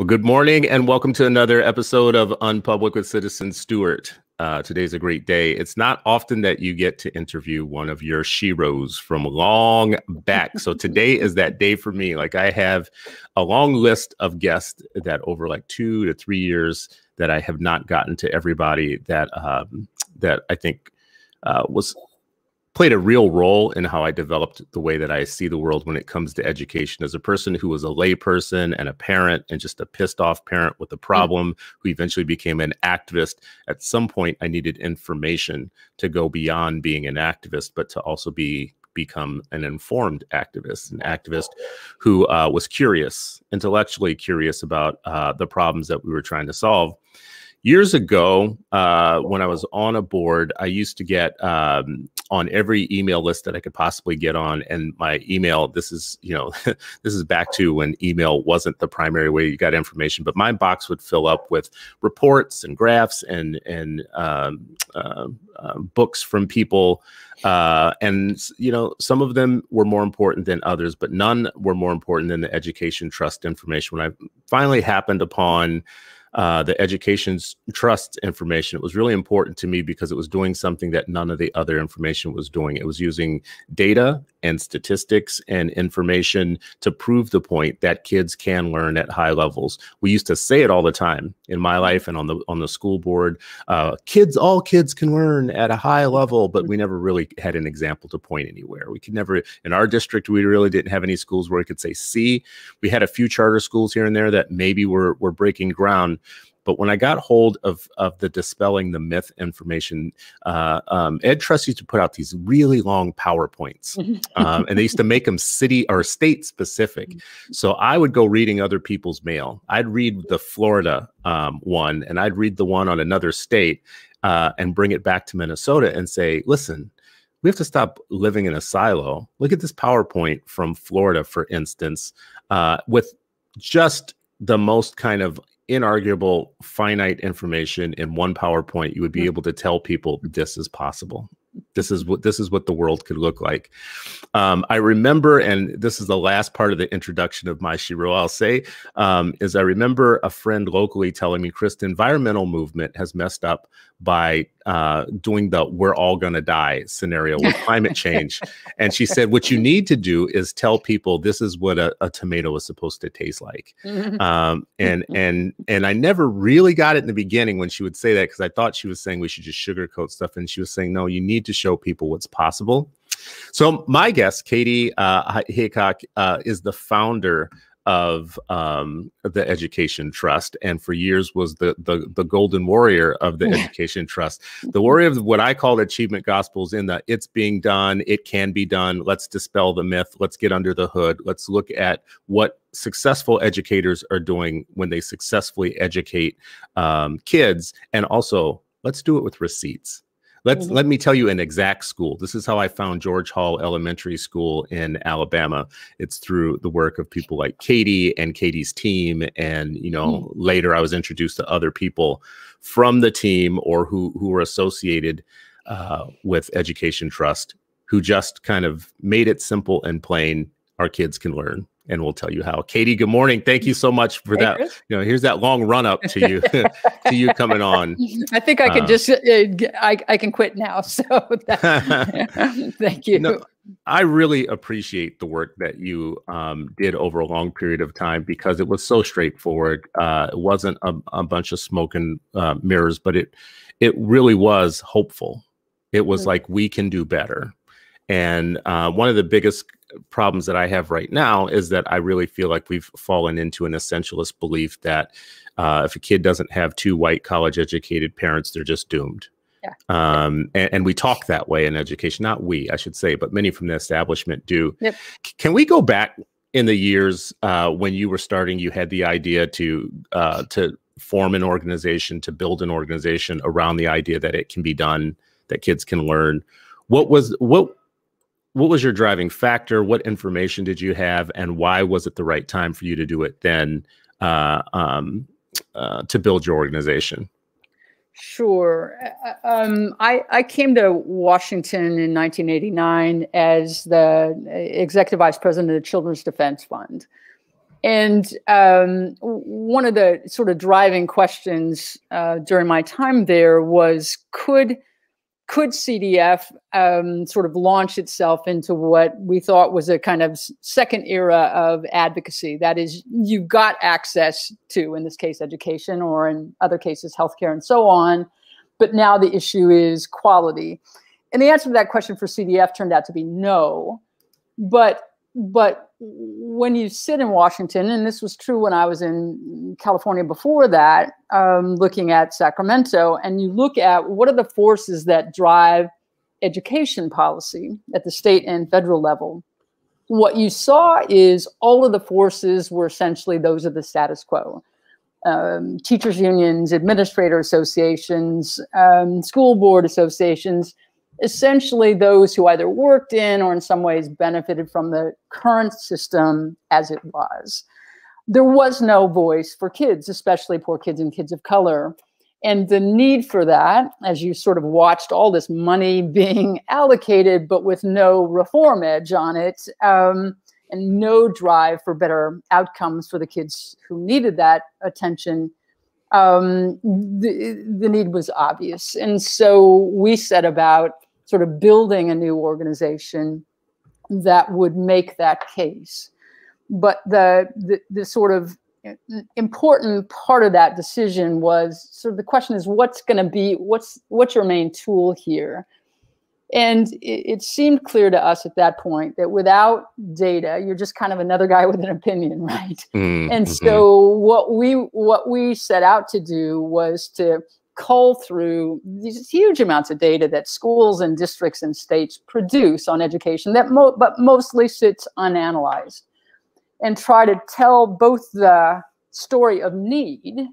Well, good morning and welcome to another episode of Unpublic with Citizen Stewart. Uh, today's a great day. It's not often that you get to interview one of your sheroes from long back. So today is that day for me. Like I have a long list of guests that over like two to three years that I have not gotten to everybody that um, that I think uh, was played a real role in how I developed the way that I see the world when it comes to education. As a person who was a layperson and a parent and just a pissed off parent with a hmm. problem, who eventually became an activist, at some point I needed information to go beyond being an activist, but to also be become an informed activist, an activist who uh, was curious, intellectually curious about uh, the problems that we were trying to solve years ago uh, when i was on a board i used to get um, on every email list that i could possibly get on and my email this is you know this is back to when email wasn't the primary way you got information but my box would fill up with reports and graphs and and um, uh, uh, books from people uh, and you know some of them were more important than others but none were more important than the education trust information. When i finally happened upon uh, the education trust information. It was really important to me because it was doing something that none of the other information was doing. It was using data and statistics and information to prove the point that kids can learn at high levels. We used to say it all the time in my life and on the on the school board. Uh, kids, all kids can learn at a high level, but we never really had an example to point anywhere. We could never in our district we really didn't have any schools where we could say see. We had a few charter schools here and there that maybe were were breaking ground but when I got hold of of the dispelling the myth information, uh, um, Ed Trust used to put out these really long PowerPoints, um, and they used to make them city or state specific. Mm-hmm. So I would go reading other people's mail. I'd read the Florida um, one, and I'd read the one on another state, uh, and bring it back to Minnesota and say, "Listen." we have to stop living in a silo. Look at this PowerPoint from Florida, for instance, uh, with just the most kind of inarguable finite information in one PowerPoint, you would be mm. able to tell people this is possible this is what this is what the world could look like. Um, I remember, and this is the last part of the introduction of my shero. I'll say um, is I remember a friend locally telling me, "Chris, the environmental movement has messed up by uh, doing the "we're all going to die" scenario with climate change." and she said, "What you need to do is tell people this is what a, a tomato is supposed to taste like." um, and and and I never really got it in the beginning when she would say that because I thought she was saying we should just sugarcoat stuff, and she was saying, "No, you need." need to show people what's possible. So my guest, Kati uh, Haycock, uh, is the founder of um, the Education Trust, and for years was the the, the golden warrior of the Education Trust, the warrior of what I call achievement gospels. In that it's being done, it can be done. Let's dispel the myth. Let's get under the hood. Let's look at what successful educators are doing when they successfully educate um, kids, and also let's do it with receipts. Let's mm-hmm. let me tell you an exact school. This is how I found George Hall Elementary School in Alabama. It's through the work of people like Kati and Kati's team, and you know mm-hmm. later I was introduced to other people from the team or who who were associated uh, with Education Trust, who just kind of made it simple and plain. Our kids can learn and we'll tell you how. Kati, good morning. Thank you so much for hey, that. Chris. You know, here's that long run up to you to you coming on. I think I can uh, just uh, I I can quit now. So that, thank you. No, I really appreciate the work that you um, did over a long period of time because it was so straightforward. Uh, it wasn't a, a bunch of smoke and uh, mirrors, but it it really was hopeful. It was mm-hmm. like we can do better. And uh, one of the biggest problems that I have right now is that I really feel like we've fallen into an essentialist belief that uh, if a kid doesn't have two white college educated parents, they're just doomed. Yeah. Um, and, and, we talk that way in education, not we, I should say, but many from the establishment do. Yep. Can we go back in the years uh, when you were starting? You had the idea to uh, to form an organization, to build an organization around the idea that it can be done, that kids can learn. What was what what was your driving factor? What information did you have, and why was it the right time for you to do it then uh, um, uh, to build your organization? Sure. Uh, um, I, I, came to Washington in 1989 as the executive vice president of the Children's Defense Fund. And um, one of the sort of driving questions uh, during my time there was could could CDF um, sort of launch itself into what we thought was a kind of second era of advocacy? That is, you got access to, in this case, education, or in other cases, healthcare and so on. But now the issue is quality. And the answer to that question for CDF turned out to be no. But but when you sit in Washington, and this was true when I was in California before that, um, looking at Sacramento, and you look at what are the forces that drive education policy at the state and federal level, what you saw is all of the forces were essentially those of the status quo. Um, teachers unions, administrator associations, um, school board associations, essentially those who either worked in or in some ways benefited from the current system as it was. There was no voice for kids, especially poor kids and kids of color. And the need for that, as you sort of watched all this money being allocated, but with no reform edge on it, um, and no drive for better outcomes for the kids who needed that attention, um, the, the need was obvious. And so we set about sort of building a new organization that would make that case. But the, the, the sort of important part of that decision was sort of the question is what's going to be what's what's your main tool here and it, it, seemed clear to us at that point that without data you're just kind of another guy with an opinion right mm-hmm. and so what we what we set out to do was to cull through these huge amounts of data that schools and districts and states produce on education that mo- but mostly sits unanalyzed and try to tell both the story of need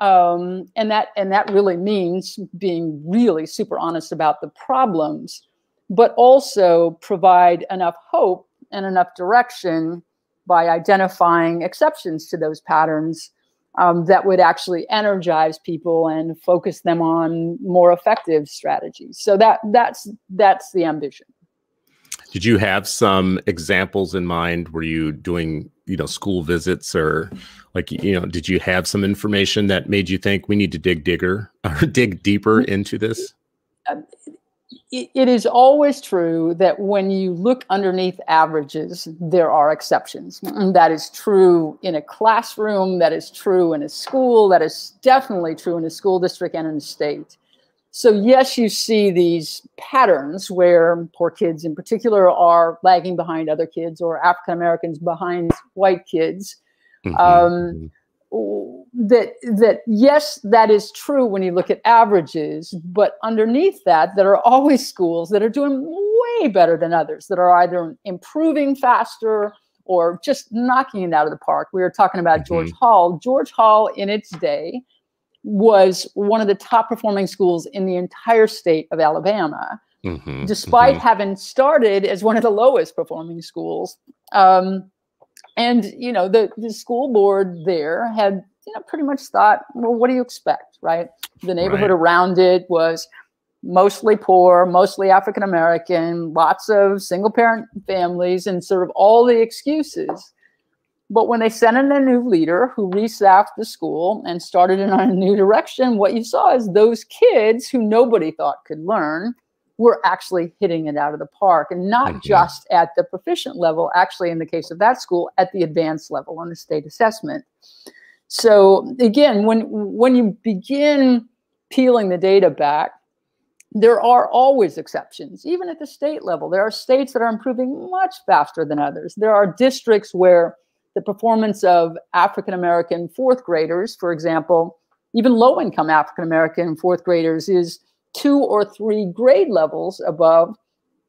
um, and that and that really means being really super honest about the problems but also provide enough hope and enough direction by identifying exceptions to those patterns um, that would actually energize people and focus them on more effective strategies. So that that's that's the ambition. Did you have some examples in mind? Were you doing you know school visits or like you know did you have some information that made you think we need to dig digger or dig deeper mm-hmm. into this? Uh, it is always true that when you look underneath averages, there are exceptions. And that is true in a classroom, that is true in a school, that is definitely true in a school district and in a state. So, yes, you see these patterns where poor kids in particular are lagging behind other kids or African Americans behind white kids. Mm-hmm. Um, mm-hmm that that yes that is true when you look at averages but underneath that there are always schools that are doing way better than others that are either improving faster or just knocking it out of the park we were talking about mm-hmm. george hall george hall in its day was one of the top performing schools in the entire state of alabama mm-hmm. despite mm-hmm. having started as one of the lowest performing schools um, and you know the the school board there had you know pretty much thought well what do you expect right the neighborhood right. around it was mostly poor mostly african american lots of single parent families and sort of all the excuses but when they sent in a new leader who restaffed the school and started in a new direction what you saw is those kids who nobody thought could learn we're actually hitting it out of the park and not mm-hmm. just at the proficient level, actually, in the case of that school, at the advanced level on the state assessment. So again, when when you begin peeling the data back, there are always exceptions, even at the state level. There are states that are improving much faster than others. There are districts where the performance of African American fourth graders, for example, even low income African American fourth graders, is two or three grade levels above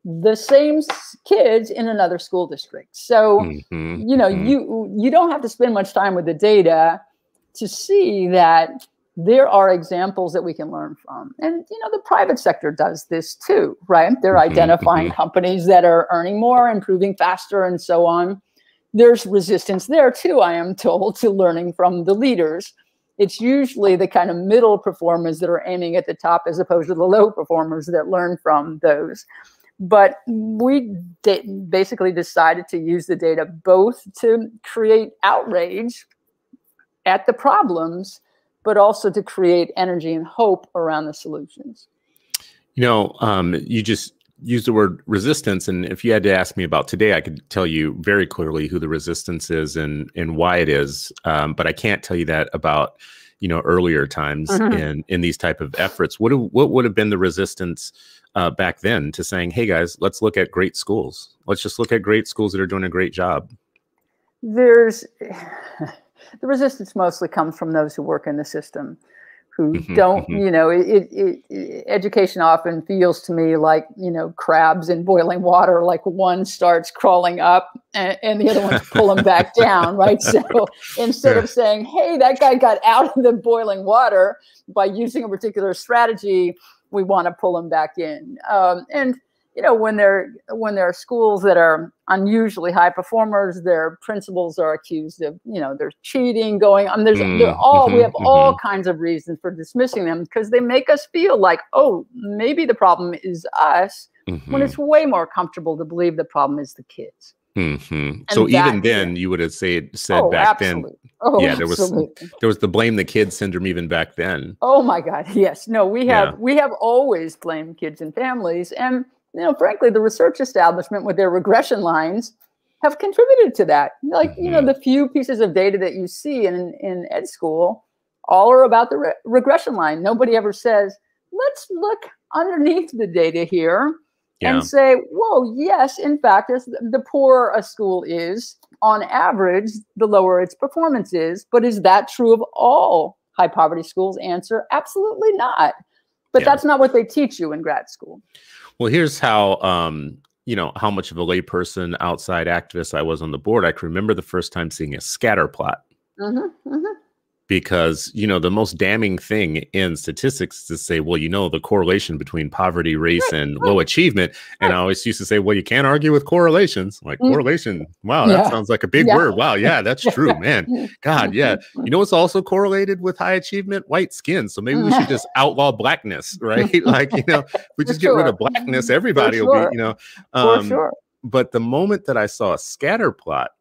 the same kids in another school district. So, mm-hmm, you know, mm-hmm. you you don't have to spend much time with the data to see that there are examples that we can learn from. And you know, the private sector does this too, right? They're mm-hmm, identifying mm-hmm. companies that are earning more, improving faster and so on. There's resistance there too, I am told, to learning from the leaders it's usually the kind of middle performers that are aiming at the top as opposed to the low performers that learn from those. But we basically decided to use the data both to create outrage at the problems, but also to create energy and hope around the solutions. You know, um, you just used the word resistance, and if you had to ask me about today, I could tell you very clearly who the resistance is and and why it is. Um, but I can't tell you that about you know earlier times mm-hmm. in in these type of efforts. What what would have been the resistance? uh, back then to saying, hey guys, let's look at great schools. Let's just look at great schools that are doing a great job. There's the resistance mostly comes from those who work in the system who mm-hmm, don't, mm-hmm. you know, it, it, it, education often feels to me like, you know, crabs in boiling water, like one starts crawling up and, and the other one's pulling back down, right? So instead of saying, hey, that guy got out of the boiling water by using a particular strategy, we want to pull them back in. Um, and you know, when there when there are schools that are unusually high performers, their principals are accused of you know they're cheating, going. on. there's mm, all we have mm-hmm, all mm-hmm. kinds of reasons for dismissing them because they make us feel like oh maybe the problem is us mm-hmm. when it's way more comfortable to believe the problem is the kids. Mm-hmm. So even then, you would have said said oh, back absolutely. then. Oh, yeah, there absolutely. was there was the blame the kids syndrome even back then. Oh my God, yes. No, we have yeah. we have always blamed kids and families, and you know, frankly, the research establishment with their regression lines have contributed to that. Like you know, mm-hmm. the few pieces of data that you see in in ed school, all are about the re- regression line. Nobody ever says, "Let's look underneath the data here." yeah. and say, whoa, yes, in fact, as the poorer a school is, on average, the lower its performance is. But is that true of all high poverty schools? Answer absolutely not. But yeah. that's not what they teach you in grad school. Well, here's how um, you know how much of a layperson outside activist I was on the board. I can remember the first time seeing a scatter plot. Mm-hmm, mm-hmm because you know the most damning thing in statistics is to say well you know the correlation between poverty race and low achievement. And i always used to say well you can't argue with correlations. Like mm. correlation wow that sounds like a big yeah. word. Wow yeah that's true man. God yeah. You know what's also correlated with high achievement? White skin. So maybe we should just outlaw blackness right? Like you know we just get rid of blackness everybody will be you know um, sure. but the moment that i saw a scatter plot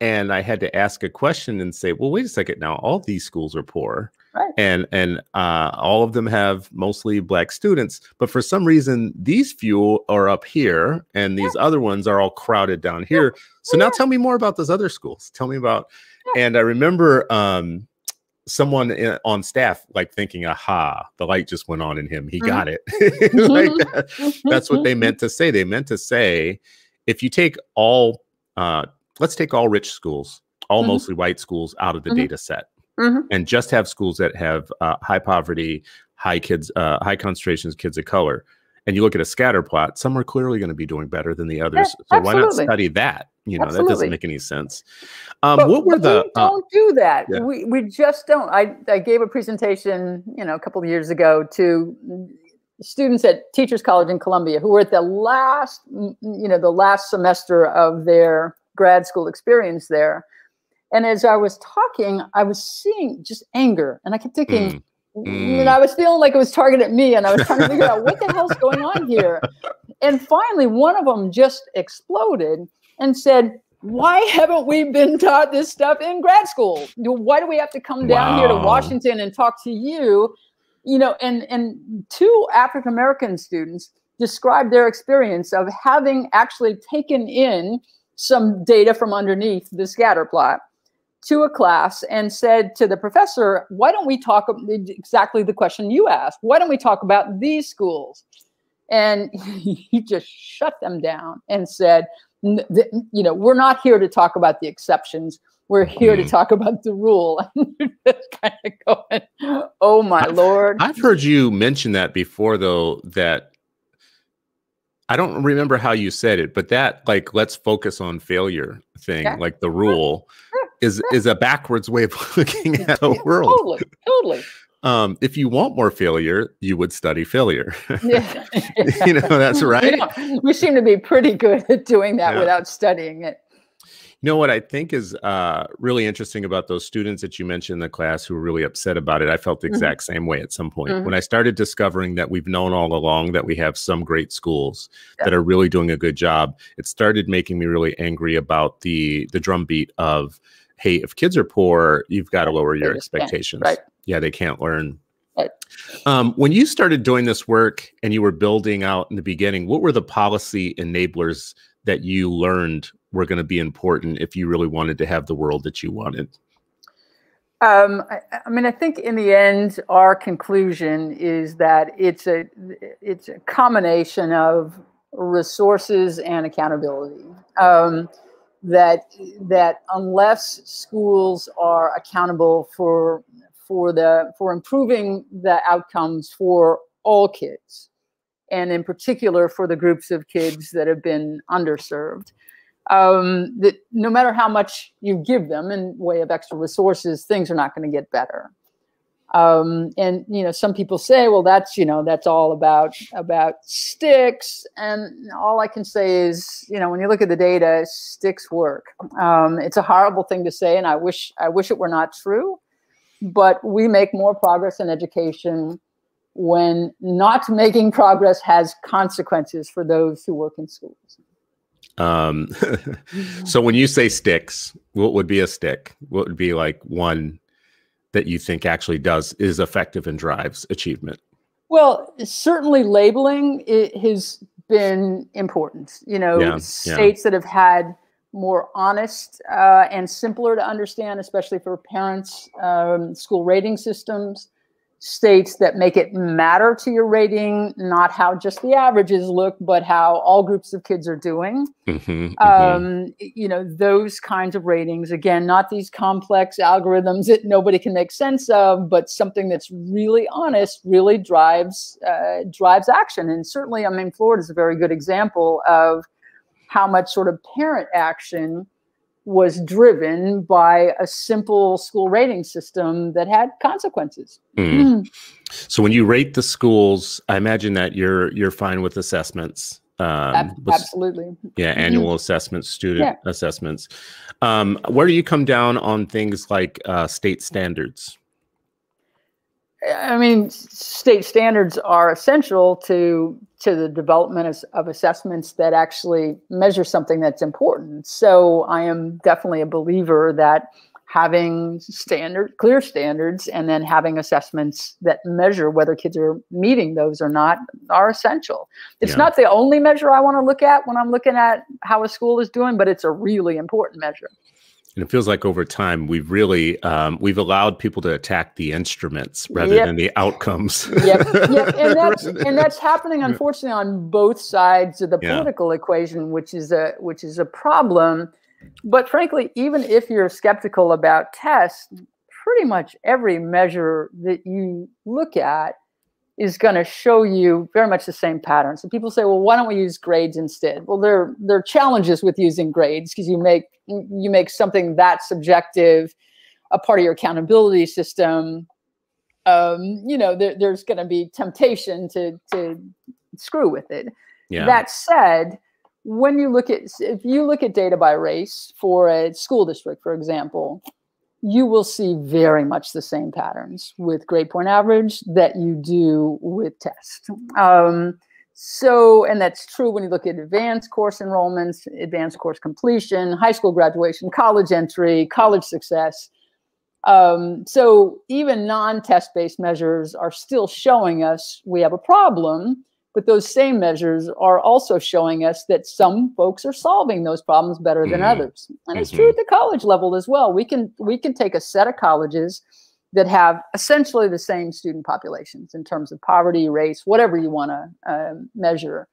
and I had to ask a question and say, well, wait a second now, all these schools are poor. Right. And and uh, all of them have mostly black students, but for some reason these few are up here, and these yeah. other ones are all crowded down here. Yeah. So yeah. now tell me more about those other schools. Tell me about. And I remember um, someone in, on staff like thinking, "Aha!" The light just went on in him. He mm-hmm. got it. like that. That's what they meant to say. They meant to say, if you take all uh, let's take all rich schools, all mm-hmm. mostly white schools out of the mm-hmm. data set mm-hmm. and just have schools that have uh, high poverty, high kids, uh, high concentrations of kids of color. And you look at a scatter plot, some are clearly going to be doing better than the others. Yeah, so why not study that? You know, absolutely. that doesn't make any sense. Um, but, what were the? We uh, don't uh, do that. Yeah. We we just don't. I I gave a presentation, you know, a couple of years ago to students at Teachers College in Columbia who were at the last, you know, the last semester of their grad school experience there. And as I was talking, I was seeing just anger. And I kept thinking, mm. Mm. and I was feeling like it was targeted at me. And I was trying to figure out what the hell's going on here. And finally, one of them just exploded and said, why haven't we been taught this stuff in grad school? Why do we have to come down wow. here to Washington and talk to you? You know, and and two African American students described their experience of having actually taken in some data from underneath the scatter plot to a class and said to the professor, why don't we talk exactly the question you asked? Why don't we talk about these schools? And he just shut them down and said, you know, we're not here to talk about the exceptions. We're here to mm. talk about the rule. kind of going, oh my I've, lord! I've heard you mention that before, though. That I don't remember how you said it, but that like let's focus on failure thing, like the rule, is is a backwards way of looking at the world. Totally, totally. Um, if you want more failure, you would study failure. Yeah. you know, that's right. We, we, seem to be pretty good at doing that yeah. without studying it. You know what I think is uh, really interesting about those students that you mentioned in the class who were really upset about it. I felt the mm-hmm. exact mm-hmm. same way at some point. Mm-hmm. When I started discovering that we've known all along that we have some great schools yeah. that are really doing a good job, it started making me really angry about the the drumbeat of, hey, if kids are poor, you've got to lower your expectations. Right. Yeah, they can't learn. Right. Um, when you started doing this work and you were building out in the beginning, what were the policy enablers that you learned were going to be important if you really wanted to have the world that you wanted? Um, I, I, mean, I think in the end, our conclusion is that it's a it's a combination of resources and accountability. Um, that that unless schools are accountable for for the for improving the outcomes for all kids, and in particular for the groups of kids that have been underserved, um, that no matter how much you give them in way of extra resources, things are not going to get better. Um, and you know, some people say, well, that's you know, that's all about about sticks. And all I can say is, you know, when you look at the data, sticks work. Um, it's a horrible thing to say, and I wish I wish it were not true. But we make more progress in education when not making progress has consequences for those who work in schools. Um, so when you say sticks, what would be a stick? What would be like one that you think actually does is effective and drives achievement? Well, certainly labeling it has been important. You know, yeah, states yeah. that have had more honest uh, and simpler to understand, especially for parents, um, school rating systems states that make it matter to your rating, not how just the averages look, but how all groups of kids are doing. Mm-hmm, mm-hmm. Um, you know, those kinds of ratings. Again, not these complex algorithms that nobody can make sense of, but something that's really honest, really drives uh, drives action. And certainly, I mean, Florida is a very good example of how much sort of parent action was driven by a simple school rating system that had consequences. Mm. So when you rate the schools, I imagine that you're you're fine with assessments. Um, Absolutely. Yeah, mm-hmm. annual mm-hmm. assessments, student yeah. assessments. Um, where do you come down on things like uh, state standards? I mean, state standards are essential to to the development of, of, assessments that actually measure something that's important. So I am definitely a believer that having standard clear standards and then having assessments that measure whether kids are meeting those or not are essential. It's yeah. not the only measure I want to look at when I'm looking at how a school is doing, but it's a really important measure and it feels like over time we've really um, we've allowed people to attack the instruments rather yep. than the outcomes. yep, yep, and that's and that's happening unfortunately on both sides of the yeah. political equation, which is a which is a problem. But frankly, even if you're skeptical about tests, pretty much every measure that you look at is going to show you very much the same pattern. So people say, well, why don't we use grades instead? Well, there, there are challenges with using grades because you make you make something that subjective a part of your accountability system. Um, you know, there, there's going to be temptation to to screw with it. Yeah. That said, when you look at if you look at data by race for a school district, for example, you will see very much the same patterns with grade point average that you do with test. Um, so, and that's true when you look at advanced course enrollments, advanced course completion, high school graduation, college entry, college success. Um, so even non-test based measures are still showing us we have a problem but those same measures are also showing us that some folks are solving those problems better than mm-hmm. others. And it's mm-hmm. true at the college level as well. We can we can take a set of colleges that have essentially the same student populations in terms of poverty, race, whatever you want to uh, measure,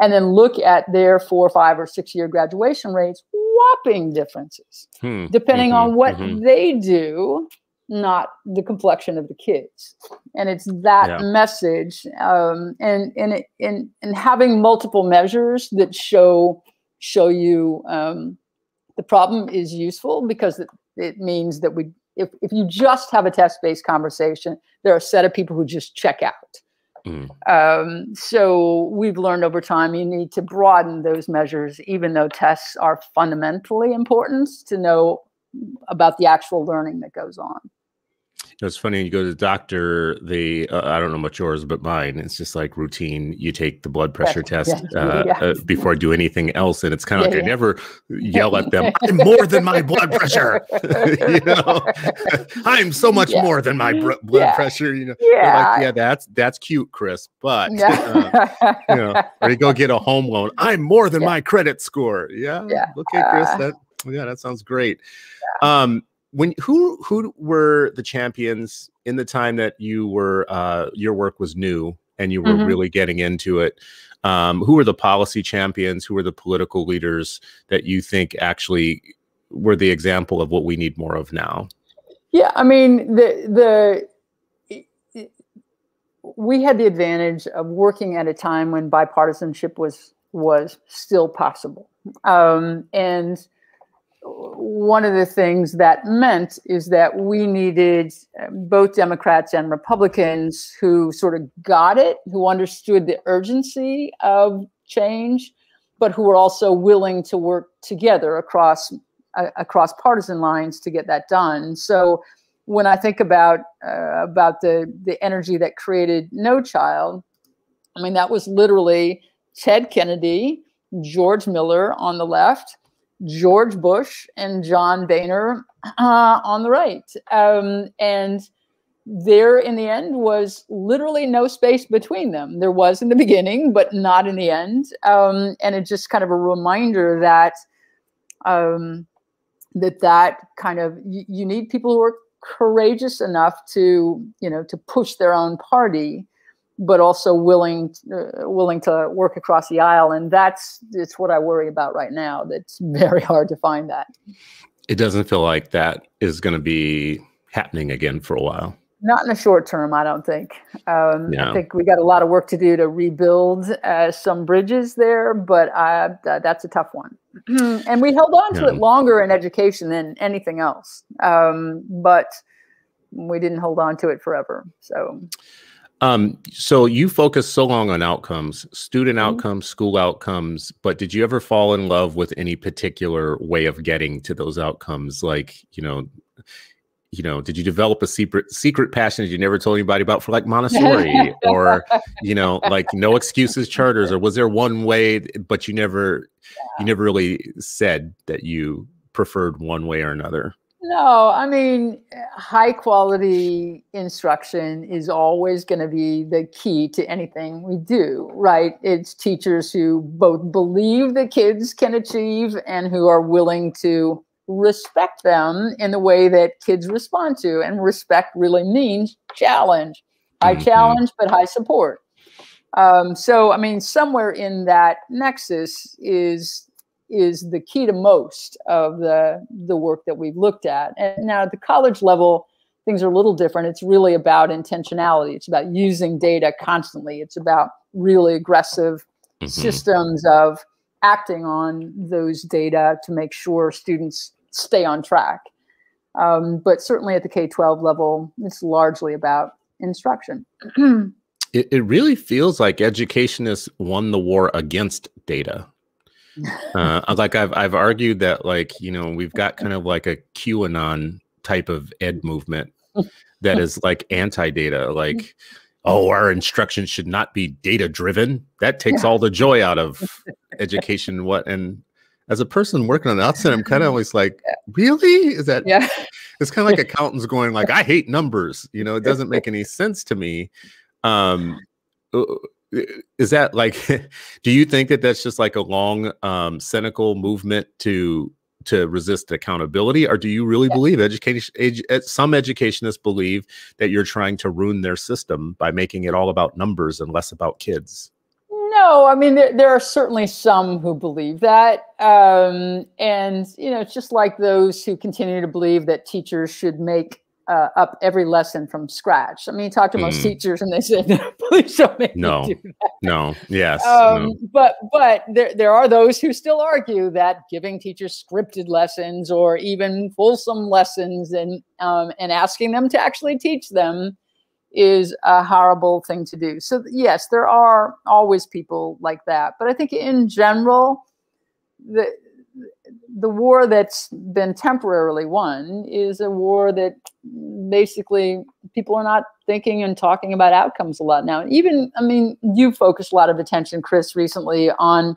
and then look at their four, five, or six year graduation rates. Whopping differences, hmm. depending mm-hmm. on what mm-hmm. they do not the complexion of the kids and it's that yeah. message um, and and it, and and having multiple measures that show show you um, the problem is useful because it, it means that we if, if you just have a test-based conversation there are a set of people who just check out Mm. Um, so we've learned over time you need to broaden those measures, even though tests are fundamentally important to know about the actual learning that goes on know, it's funny. You go to the doctor. They, uh, I don't know much yours, but mine. It's just like routine. You take the blood pressure test uh, yeah. uh, before I do anything else, and it's kind of yeah, like I never yell at them. I'm more than my blood pressure. you know, I'm so much more than my blood pressure. You know, yeah, like, yeah, that's that's cute, Chris. But uh, you know, or you go get a home loan. I'm more than my credit score. Yeah, yeah. Okay, Chris. That yeah, that sounds great. Um, when who who were the champions in the time that you were uh, your work was new and you were mm-hmm. really getting into it? Um, who were the policy champions? Who were the political leaders that you think actually were the example of what we need more of now? Yeah, I mean the the we had the advantage of working at a time when bipartisanship was was still possible, um, and one of the things that meant is that we needed uh, both Democrats and Republicans who sort of got it, who understood the urgency of change, but who were also willing to work together across uh, across partisan lines to get that done. So when I think about uh, about the the energy that created No Child, I mean that was literally Ted Kennedy, George Miller on the left George Bush and John Boehner uh, on the right. Um, and there in the end was literally no space between them. There was in the beginning, but not in the end. Um, and it's just kind of a reminder that um, that that kind of you, you need people who are courageous enough to you know to push their own party but also willing uh, willing to work across the aisle. And that's it's what i worry about right now. That's very hard to find that. It doesn't feel like that is going to be happening again for a while. Not in the short term i don't think. Um, i think we got a lot of work to do to rebuild uh, some bridges there but uh, th- that's a tough one. And we held on to it longer in education than anything else. Um, but we didn't hold on to it forever so um, so you focus so long on outcomes, student mm-hmm. outcomes, school outcomes, but did you ever fall in love with any particular way of getting to those outcomes? Like, you know, you know, did you develop a secret secret passion that you never told anybody about for like Montessori or, you know, like no excuses charters, or was there one way, but you never, you never really said that you preferred one way or another? No, I mean, high quality instruction is always going to be the key to anything we do, right? It's teachers who both believe the kids can achieve and who are willing to respect them in the way that kids respond to. And respect really means challenge. High mm-hmm. challenge, but high support. Um, so, I mean, somewhere in that nexus is is the key to most of the the work that we've looked at. And now at the college level, things are a little different. It's really about intentionality. It's about using data constantly. It's about really aggressive mm-hmm. systems of acting on those data to make sure students stay on track. Um, but certainly at the K 12 level, it's largely about instruction. it, it really feels like education has won the war against data uh, like I've I've argued that like you know we've got kind of like a QAnon type of ed movement that is like anti-data, like oh our instruction should not be data driven. That takes all the joy out of education. What and as a person working on the outside, I'm kind of always like, really? Is that? Yeah. It's kind of like accountants going like, I hate numbers. You know, it doesn't make any sense to me. Um, is that like do you think that that's just like a long um cynical movement to to resist accountability or do you really yeah. believe education ed, some educationists believe that you're trying to ruin their system by making it all about numbers and less about kids no i mean there, there are certainly some who believe that um, and you know it's just like those who continue to believe that teachers should make uh, up every lesson from scratch. I mean, you talk to most mm. teachers and they say, "Please don't make no, me do that." No, yes, um, no. but but there there are those who still argue that giving teachers scripted lessons or even fulsome lessons and um, and asking them to actually teach them is a horrible thing to do. So yes, there are always people like that, but I think in general, the the war that's been temporarily won is a war that basically people are not thinking and talking about outcomes a lot now. Even I mean, you focused a lot of attention, Chris, recently on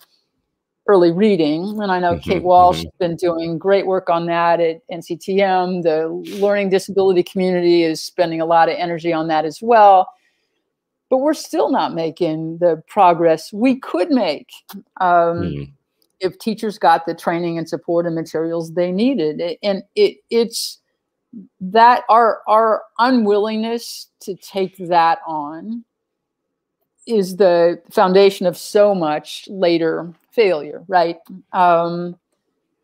early reading. And I know mm-hmm, Kate Walsh mm-hmm. has been doing great work on that at NCTQ. The learning disability community is spending a lot of energy on that as well. But we're still not making the progress we could make um, mm. If teachers got the training and support and materials they needed. And it, it's that our our unwillingness to take that on is the foundation of so much later failure, right? Um,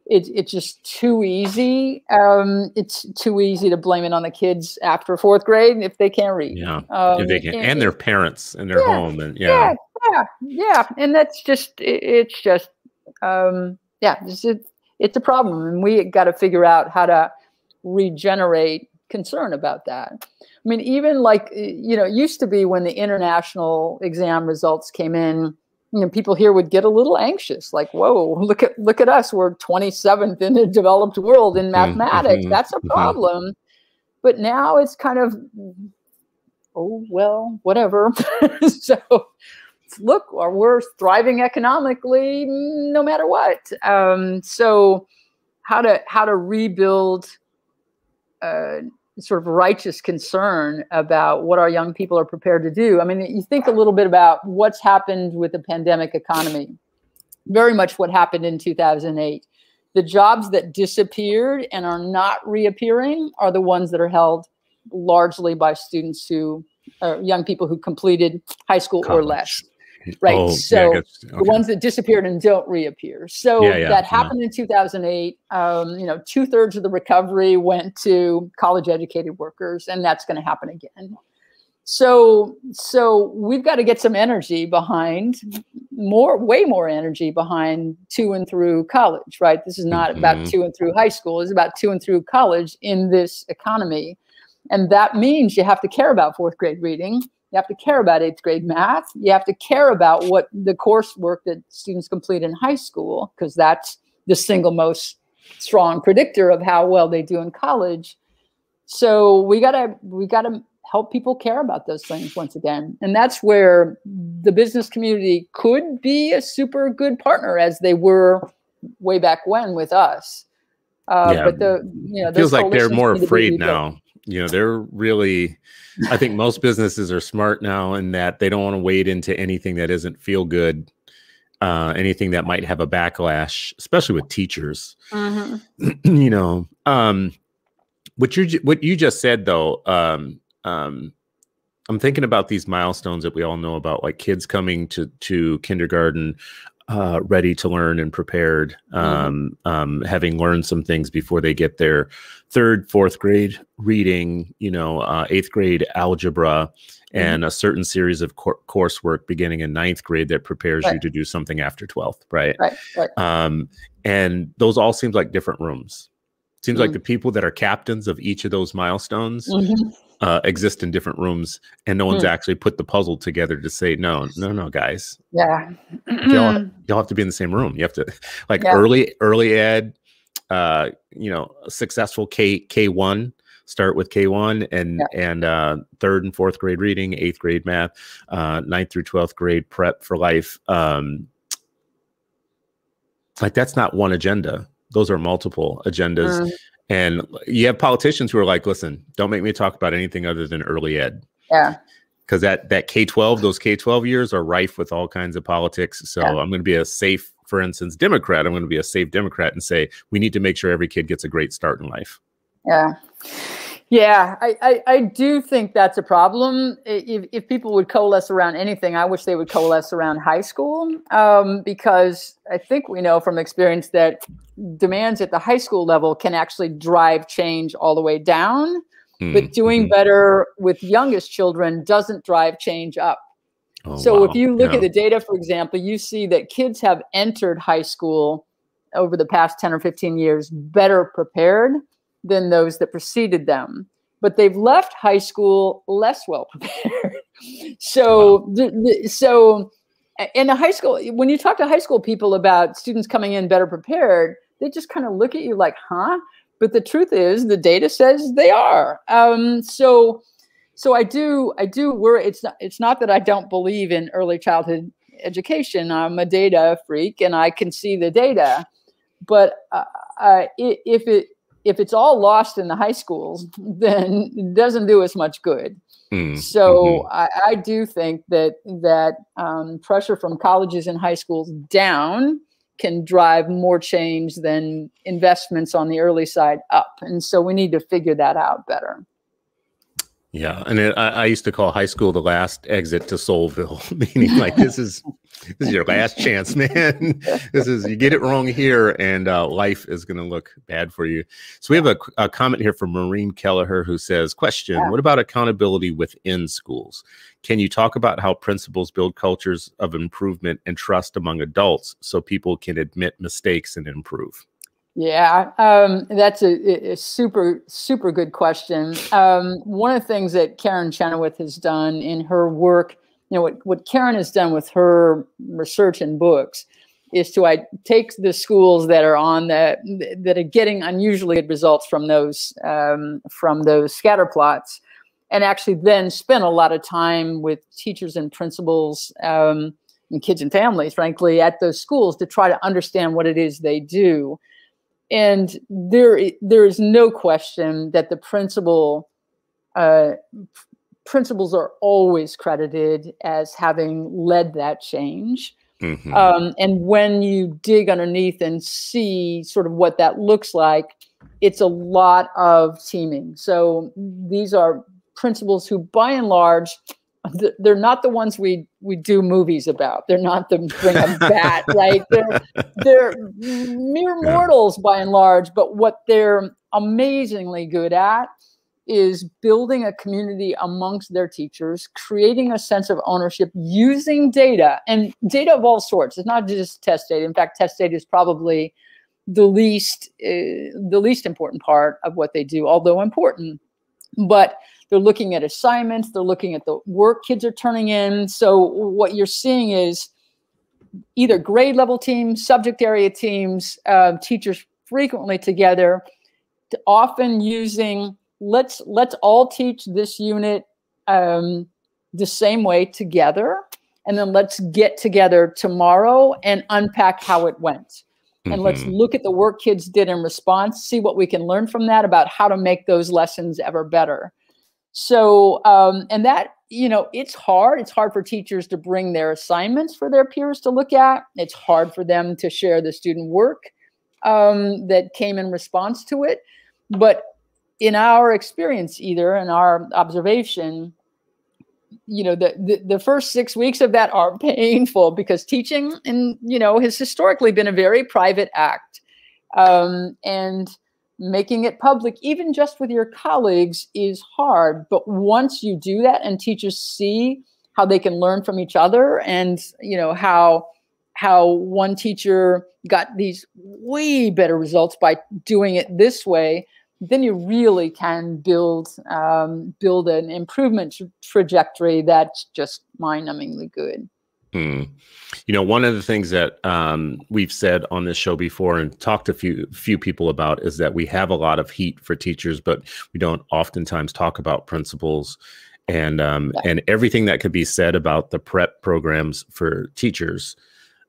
it, it's just too easy. Um, it's too easy to blame it on the kids after fourth grade if they can't read. Yeah, um, if they can, and, and, their parents in their yeah, home, and yeah. yeah, yeah, yeah, and that's just it, it's just um, yeah, it's, it, it's a problem, and we got to figure out how to regenerate concern about that. I mean, even like you know, it used to be when the international exam results came in you know, people here would get a little anxious, like, "Whoa, look at look at us! We're 27th in the developed world in mm-hmm, mathematics. Mm-hmm, That's a mm-hmm. problem." Mm-hmm. But now it's kind of, oh well, whatever. so, look, we're thriving economically, no matter what. Um, so, how to how to rebuild. Uh, sort of righteous concern about what our young people are prepared to do. I mean, you think a little bit about what's happened with the pandemic economy, very much what happened in 2008. The jobs that disappeared and are not reappearing are the ones that are held largely by students who, uh, young people who completed high school College. or less right? Oh, so yeah, okay. the ones that disappeared and don't reappear. So yeah, yeah, that happened in 2008. Um, you know, two thirds of the recovery went to college educated workers, and that's going to happen again. So, so we've got to get some energy behind more, way more energy behind to and through college, right? This is not mm-hmm. about to and through high school. It's about to and through college in this economy. And that means you have to care about fourth grade reading you have to care about eighth grade math. You have to care about what the coursework that students complete in high school, because that's the single most strong predictor of how well they do in college. So we gotta we gotta help people care about those things once again, and that's where the business community could be a super good partner, as they were way back when with us. Uh, yeah. But the you know feels like they're more afraid now you know they're really i think most businesses are smart now in that they don't want to wade into anything that isn't feel good uh, anything that might have a backlash especially with teachers mm-hmm. you know um, what you what you just said though um, um, i'm thinking about these milestones that we all know about like kids coming to to kindergarten uh, ready to learn and prepared, mm-hmm. um, um, having learned some things before they get their third, fourth grade reading, you know, uh, eighth grade algebra, mm-hmm. and a certain series of cor- coursework beginning in ninth grade that prepares right. you to do something after 12th, right? Right. right. Um, and those all seems like different rooms. Seems mm-hmm. like the people that are captains of each of those milestones mm-hmm uh, exist in different rooms and no one's mm. actually put the puzzle together to say no no no guys yeah y'all, y'all have to be in the same room you have to like yeah. early early ed uh you know successful k k1 start with k1 and yeah. and uh third and fourth grade reading eighth grade math uh ninth through 12th grade prep for life um like that's not one agenda those are multiple agendas mm. And you have politicians who are like, listen, don't make me talk about anything other than early ed. Yeah. Because that that K twelve, those K twelve years are rife with all kinds of politics. So yeah. I'm going to be a safe, for instance, Democrat. I'm going to be a safe Democrat and say we need to make sure every kid gets a great start in life. Yeah. Yeah, I, I, I, do think that's a problem. If, if people would coalesce around anything, I wish they would coalesce around high school um, because I think we know from experience that demands at the high school level can actually drive change all the way down. Mm, but doing mm-hmm. better with youngest children doesn't drive change up. Oh, so wow. if you look yeah. at the data, for example, you see that kids have entered high school over the past 10 or 15 years better prepared than those that preceded them. but they've left high school less well prepared. so, wow. the, the, so in the high school, when you talk to high school people about students coming in better prepared, they just kind of look at you like, huh? But the truth is, the data says they are. Um, so, so I do, I do worry. It's not, it's not that I don't believe in early childhood education. I'm a data freak, and I can see the data. But uh, uh, if it if it's all lost in the high schools, then it doesn't do us much good. Mm, so mm-hmm. I, I, do think that that um, pressure from colleges and high schools down can drive more change than investments on the early side up, and so we need to figure that out better. Yeah, and it, I, I, used to call high school the last exit to Soulville, meaning like this is this is your last chance, man. this is you get it wrong here, and uh, life is going to look bad for you. So we have a, a comment here from Maureen Kelleher who says, "Question. What about accountability within schools? Can you talk about how principals build cultures of improvement and trust among adults so people can admit mistakes and improve?" Yeah, um, that's a, a, super, super good question. Um, one of the things that Karen Chenoweth has done in her work, you know, what, what Karen has done with her research and books is to I, take the schools that are on the that are getting unusually good results from those um, from those scatter plots, and actually then spend a lot of time with teachers and principals um, and kids and families, frankly, at those schools to try to understand what it is they do and there there is no question that the principal uh, principals are always credited as having led that change. Mm-hmm. Um, and when you dig underneath and see sort of what that looks like, it's a lot of teaming. So these are principals who, by and large, they're not the ones we we do movies about. They're not the bring a bat, right? They're they're mere mortals by and large, but what they're amazingly good at is building a community amongst their teachers, creating a sense of ownership using data and data of all sorts. It's not just test data. In fact, test data is probably the least uh, the least important part of what they do, although important. But they're looking at assignments. They're looking at the work kids are turning in. So what you're seeing is either grade level teams, subject area teams, uh, teachers frequently together, to often using let's let's all teach this unit um, the same way together, and then let's get together tomorrow and unpack how it went. And mm-hmm. let's look at the work kids did in response, see what we can learn from that about how to make those lessons ever better. So, um, and that, you know, it's hard. It's hard for teachers to bring their assignments for their peers to look at. It's hard for them to share the student work um, that came in response to it. But in our experience, either in our observation, you know, the, the, the first six weeks of that are painful because teaching and, you know, has historically been a very private act. Um, and making it public, even just with your colleagues, is hard. But once you do that and teachers see how they can learn from each other and you know how how one teacher got these way better results by doing it this way then you really can build um, build an improvement tra- trajectory that's just mind-numbingly good Hmm. You know, one of the things that um, we've said on this show before and talked to few few people about is that we have a lot of heat for teachers, but we don't oftentimes talk about principals and um, yeah. and everything that could be said about the prep programs for teachers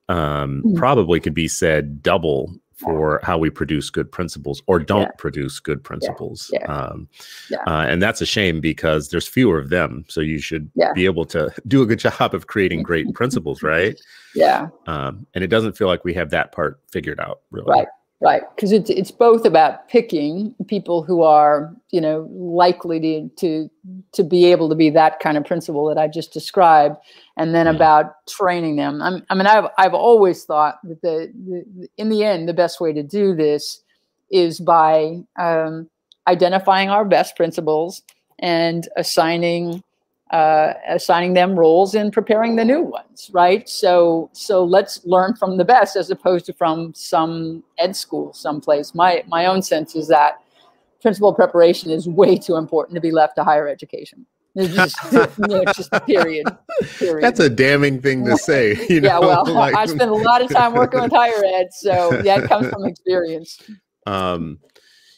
um, mm-hmm. probably could be said double for how we produce good principals or don't yeah. produce good principals. Yeah. Yeah. Um, uh, and that's a shame because there's fewer of them. So you should be able to do a good job of creating great principals, right? Yeah. Um, and it doesn't feel like we have that part figured out, really. Right. Right, because it's it's both about picking people who are you know likely to to to be able to be that kind of principal that I just described, and then mm-hmm. about training them. I'm, i mean, I've I've always thought that the, the, in the end the best way to do this is by um, identifying our best principals and assigning uh, assigning them roles and preparing the new ones, right? So, so let's learn from the best as opposed to from some ed school someplace. My my own sense is that principal preparation is way too important to be left to higher education. It's just, you know, just period, period. That's a damning thing to say. You know? yeah, well, like, I spent a lot of time working with higher ed, so yeah, it comes from experience. Um,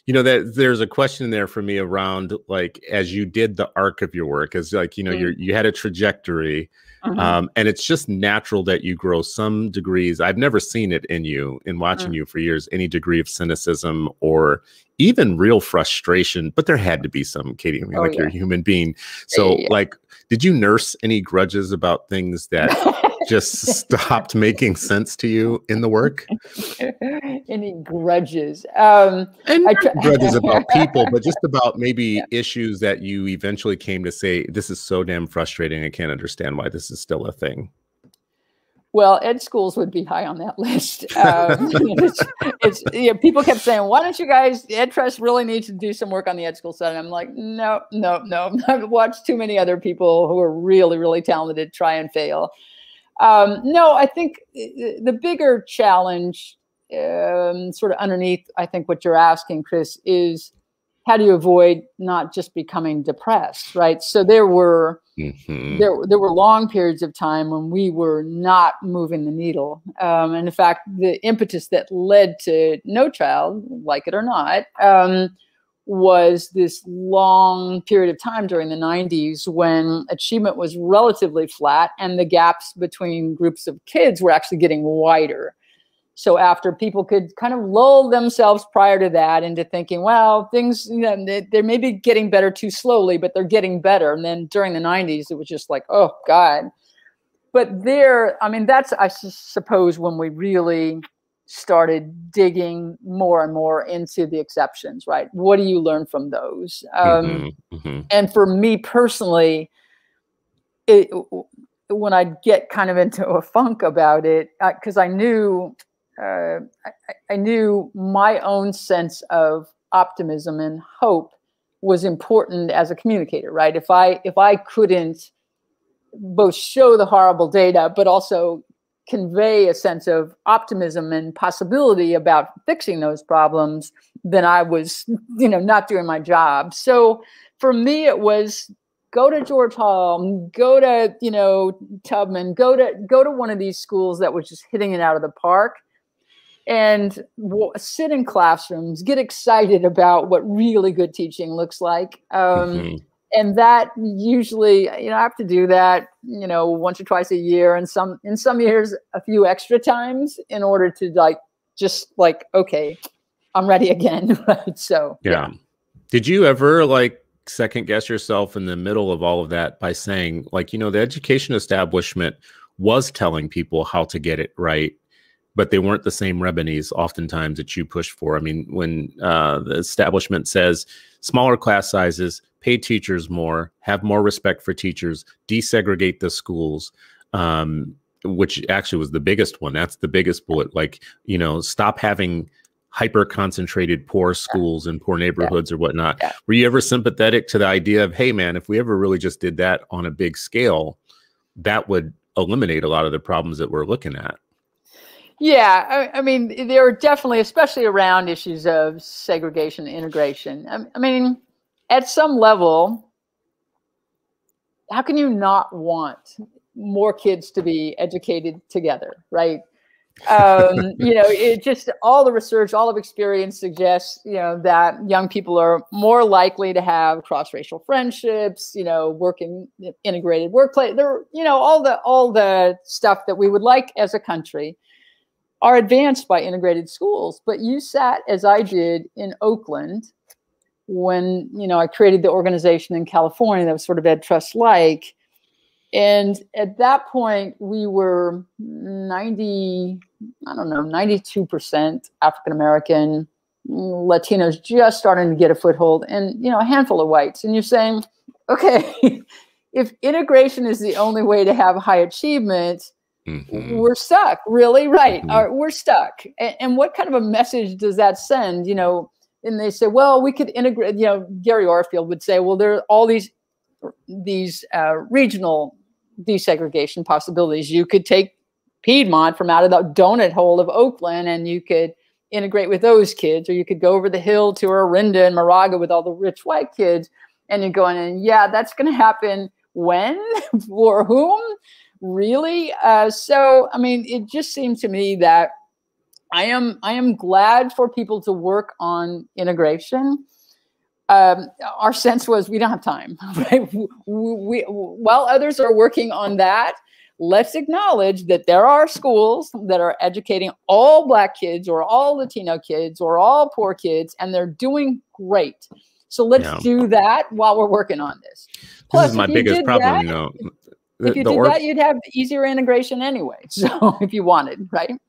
you know that there's a question there for me around like as you did the arc of your work, as like you know mm-hmm. you you had a trajectory Mm-hmm. Um, and it's just natural that you grow some degrees. I've never seen it in you, in watching mm-hmm. you for years, any degree of cynicism or even real frustration. But there had to be some, Kati. I mean, oh, like yeah. you're a human being. So, yeah. like, did you nurse any grudges about things that just stopped making sense to you in the work? Any grudges? Um, and grudges about people, but just about maybe yeah. issues that you eventually came to say, "This is so damn frustrating. I can't understand why this is still a thing." Well, ed schools would be high on that list. Um, it's, it's you know, people kept saying, "Why don't you guys Ed Trust really needs to do some work on the ed school side?" And I'm like, "No, no, no. I've watched too many other people who are really, really talented try and fail." Um, no, I think the bigger challenge, um, sort of underneath, I think what you're asking, Chris, is how do you avoid not just becoming depressed, right? So there were mm-hmm. there there were long periods of time when we were not moving the needle, um, and in fact, the impetus that led to No Child, like it or not. Um, was this long period of time during the 90s when achievement was relatively flat and the gaps between groups of kids were actually getting wider. So after people could kind of lull themselves prior to that into thinking, well, things you know they, they're maybe getting better too slowly, but they're getting better. And then during the 90s, it was just like, oh God. But there, I mean, that's I suppose when we really started digging more and more into the exceptions, right? What do you learn from those? Um, mm-hmm, mm-hmm. And for me personally, it, when I'd get kind of into a funk about it, because I, I, knew, uh, I, I knew my own sense of optimism and hope was important as a communicator, right? If I if I couldn't both show the horrible data, but also convey a sense of optimism and possibility about fixing those problems, then I was, you know, not doing my job. So for me, it was go to George Hall, go to, you know, Tubman, go to go to one of these schools that was just hitting it out of the park and sit in classrooms, get excited about what really good teaching looks like. Um, mm-hmm and that usually you know i have to do that you know once or twice a year and some in some years a few extra times in order to like just like okay i'm ready again right so yeah. yeah did you ever like second guess yourself in the middle of all of that by saying like you know the education establishment was telling people how to get it right but they weren't the same revenues oftentimes that you push for. I mean, when uh, the establishment says smaller class sizes, pay teachers more, have more respect for teachers, desegregate the schools, um, which actually was the biggest one. That's the biggest bullet. Like, you know, stop having hyper concentrated poor schools and poor neighborhoods yeah. or whatnot. Yeah. Were you ever sympathetic to the idea of, hey, man, if we ever really just did that on a big scale, that would eliminate a lot of the problems that we're looking at? Yeah, I, I, mean, there are definitely, especially around issues of segregation, integration. I, I, mean, at some level, how can you not want more kids to be educated together, right? um, you know, it just all the research, all of experience suggests, you know, that young people are more likely to have cross-racial friendships, you know, working integrated workplace. There, you know, all the all the stuff that we would like as a country are advanced by integrated schools. But you sat, as I did, in Oakland when you know I created the organization in California that was sort of Ed Trust like. And at that point, we were 90, I don't know, 92% African American, Latinos just starting to get a foothold, and you know, a handful of whites. And you're saying, okay, if integration is the only way to have high achievement, Mm-hmm. We're stuck, really, right? Mm-hmm. we're stuck. And, and, what kind of a message does that send? You know, and they say, well, we could integrate. You know, Gary Orfield would say, well, there are all these these uh, regional desegregation possibilities. You could take Piedmont from out of the donut hole of Oakland, and you could integrate with those kids, or you could go over the hill to Orinda and Moraga with all the rich white kids, and you're going, and yeah, that's going to happen when for whom really uh, so i mean it just seems to me that i am i am glad for people to work on integration. Um, our sense was we don't have time right? We, we, while others are working on that let's acknowledge that there are schools that are educating all black kids or all latino kids or all poor kids and they're doing great. So let's yeah. do that while we're working on this. Plus, this is my biggest problem that, you know. if you did that you'd have easier integration anyway so if you wanted right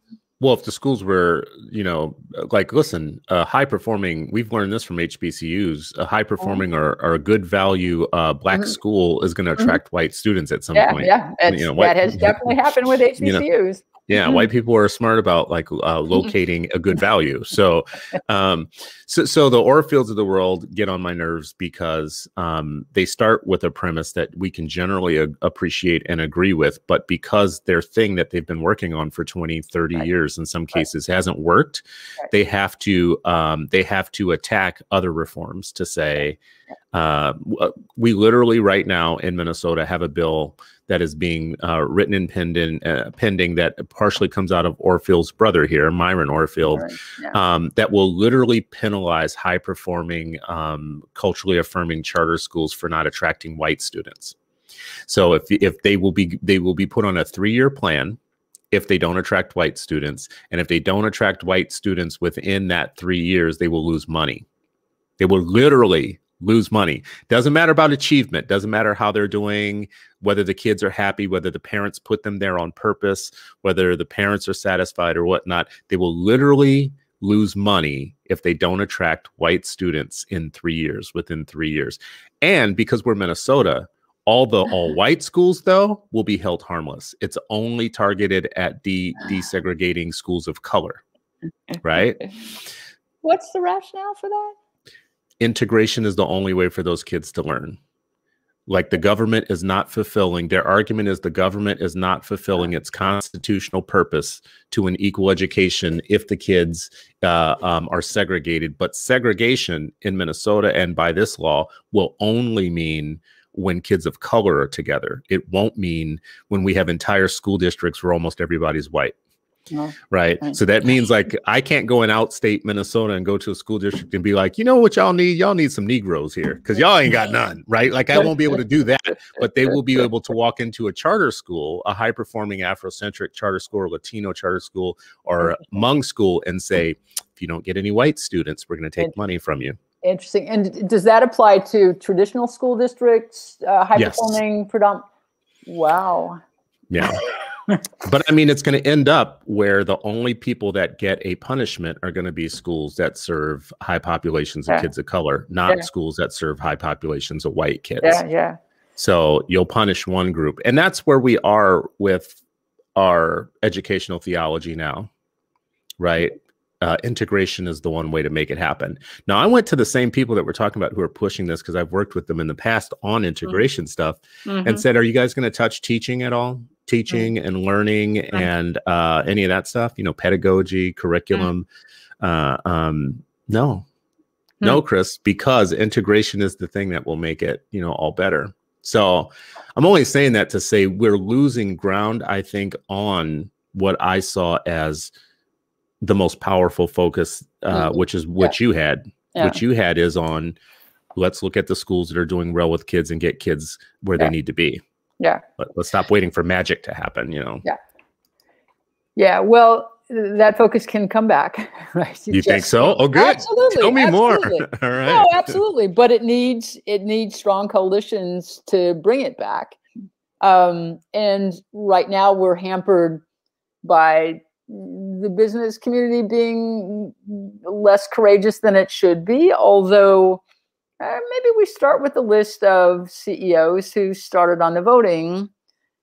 well, if the schools were, you know, like, listen, a high performing, we've learned this from HBCUs, a high mm-hmm. performing or, or a good value uh, black mm-hmm. school is going to mm-hmm. attract mm-hmm. white students at some yeah, point. Yeah, you know, white, that has definitely happened with HBCUs. You know, yeah mm-hmm. white people are smart about like uh, mm-hmm. locating a good value so um so so the Orfields of the world get on my nerves because um they start with a premise that we can generally a- appreciate and agree with but because their thing that they've been working on for 20 30 right. years in some cases right. hasn't worked right. they have to um they have to attack other reforms to say uh, we literally right now in Minnesota have a bill that is being uh, written and pending, uh, pending that partially comes out of Orfield's brother here, Myron Orfield, right. yeah. um, that will literally penalize high performing, um, culturally affirming charter schools for not attracting white students. So if if they will be they will be put on a three year plan if they don't attract white students, and if they don't attract white students within that three years, they will lose money. They will literally lose money. Doesn't matter about achievement, doesn't matter how they're doing, whether the kids are happy, whether the parents put them there on purpose, whether the parents are satisfied or whatnot. They will literally lose money if they don't attract white students in three years, within three years. And because we're Minnesota, all the all white schools though will be held harmless. It's only targeted at de ah. desegregating schools of color. Right? What's the rationale for that? Integration is the only way for those kids to learn. Like the government is not fulfilling, their argument is the government is not fulfilling its constitutional purpose to an equal education if the kids uh, um, are segregated. But segregation in Minnesota and by this law will only mean when kids of color are together. It won't mean when we have entire school districts where almost everybody's white. Right? right. So that means like I can't go in outstate Minnesota and go to a school district and be like, you know what y'all need? Y'all need some Negroes here because y'all ain't got none. Right. Like I won't be able to do that, but they will be able to walk into a charter school, a high performing Afrocentric charter school or Latino charter school or Hmong school and say, if you don't get any white students, we're going to take money from you. Interesting. And does that apply to traditional school districts, uh, high performing, yes. predominant? Wow. Yeah. but I mean, it's going to end up where the only people that get a punishment are going to be schools that serve high populations of yeah. kids of color, not yeah. schools that serve high populations of white kids. Yeah, yeah. So you'll punish one group. And that's where we are with our educational theology now, right? Uh, integration is the one way to make it happen. Now, I went to the same people that we're talking about who are pushing this because I've worked with them in the past on mm-hmm. integration mm-hmm. stuff mm-hmm. and said, Are you guys going to touch teaching at all? Teaching mm-hmm. and learning and uh, any of that stuff, you know, pedagogy, curriculum. Mm-hmm. Uh, um, no, no, Chris, because integration is the thing that will make it, you know, all better. So I'm only saying that to say we're losing ground, I think, on what I saw as the most powerful focus, uh, mm-hmm. which is what yeah. you had. Yeah. What you had is on let's look at the schools that are doing well with kids and get kids where yeah. they need to be. Yeah. Let, us stop waiting for magic to happen, you know? Yeah. Yeah. Well, that focus can come back, right? You, you think so? Oh, good. Absolutely. Tell me absolutely. more. All right. No, absolutely. But it needs it needs strong coalitions to bring it back. Um, and right now we're hampered by the business community being less courageous than it should be. Although uh, maybe we start with a list of CEOs who started on the voting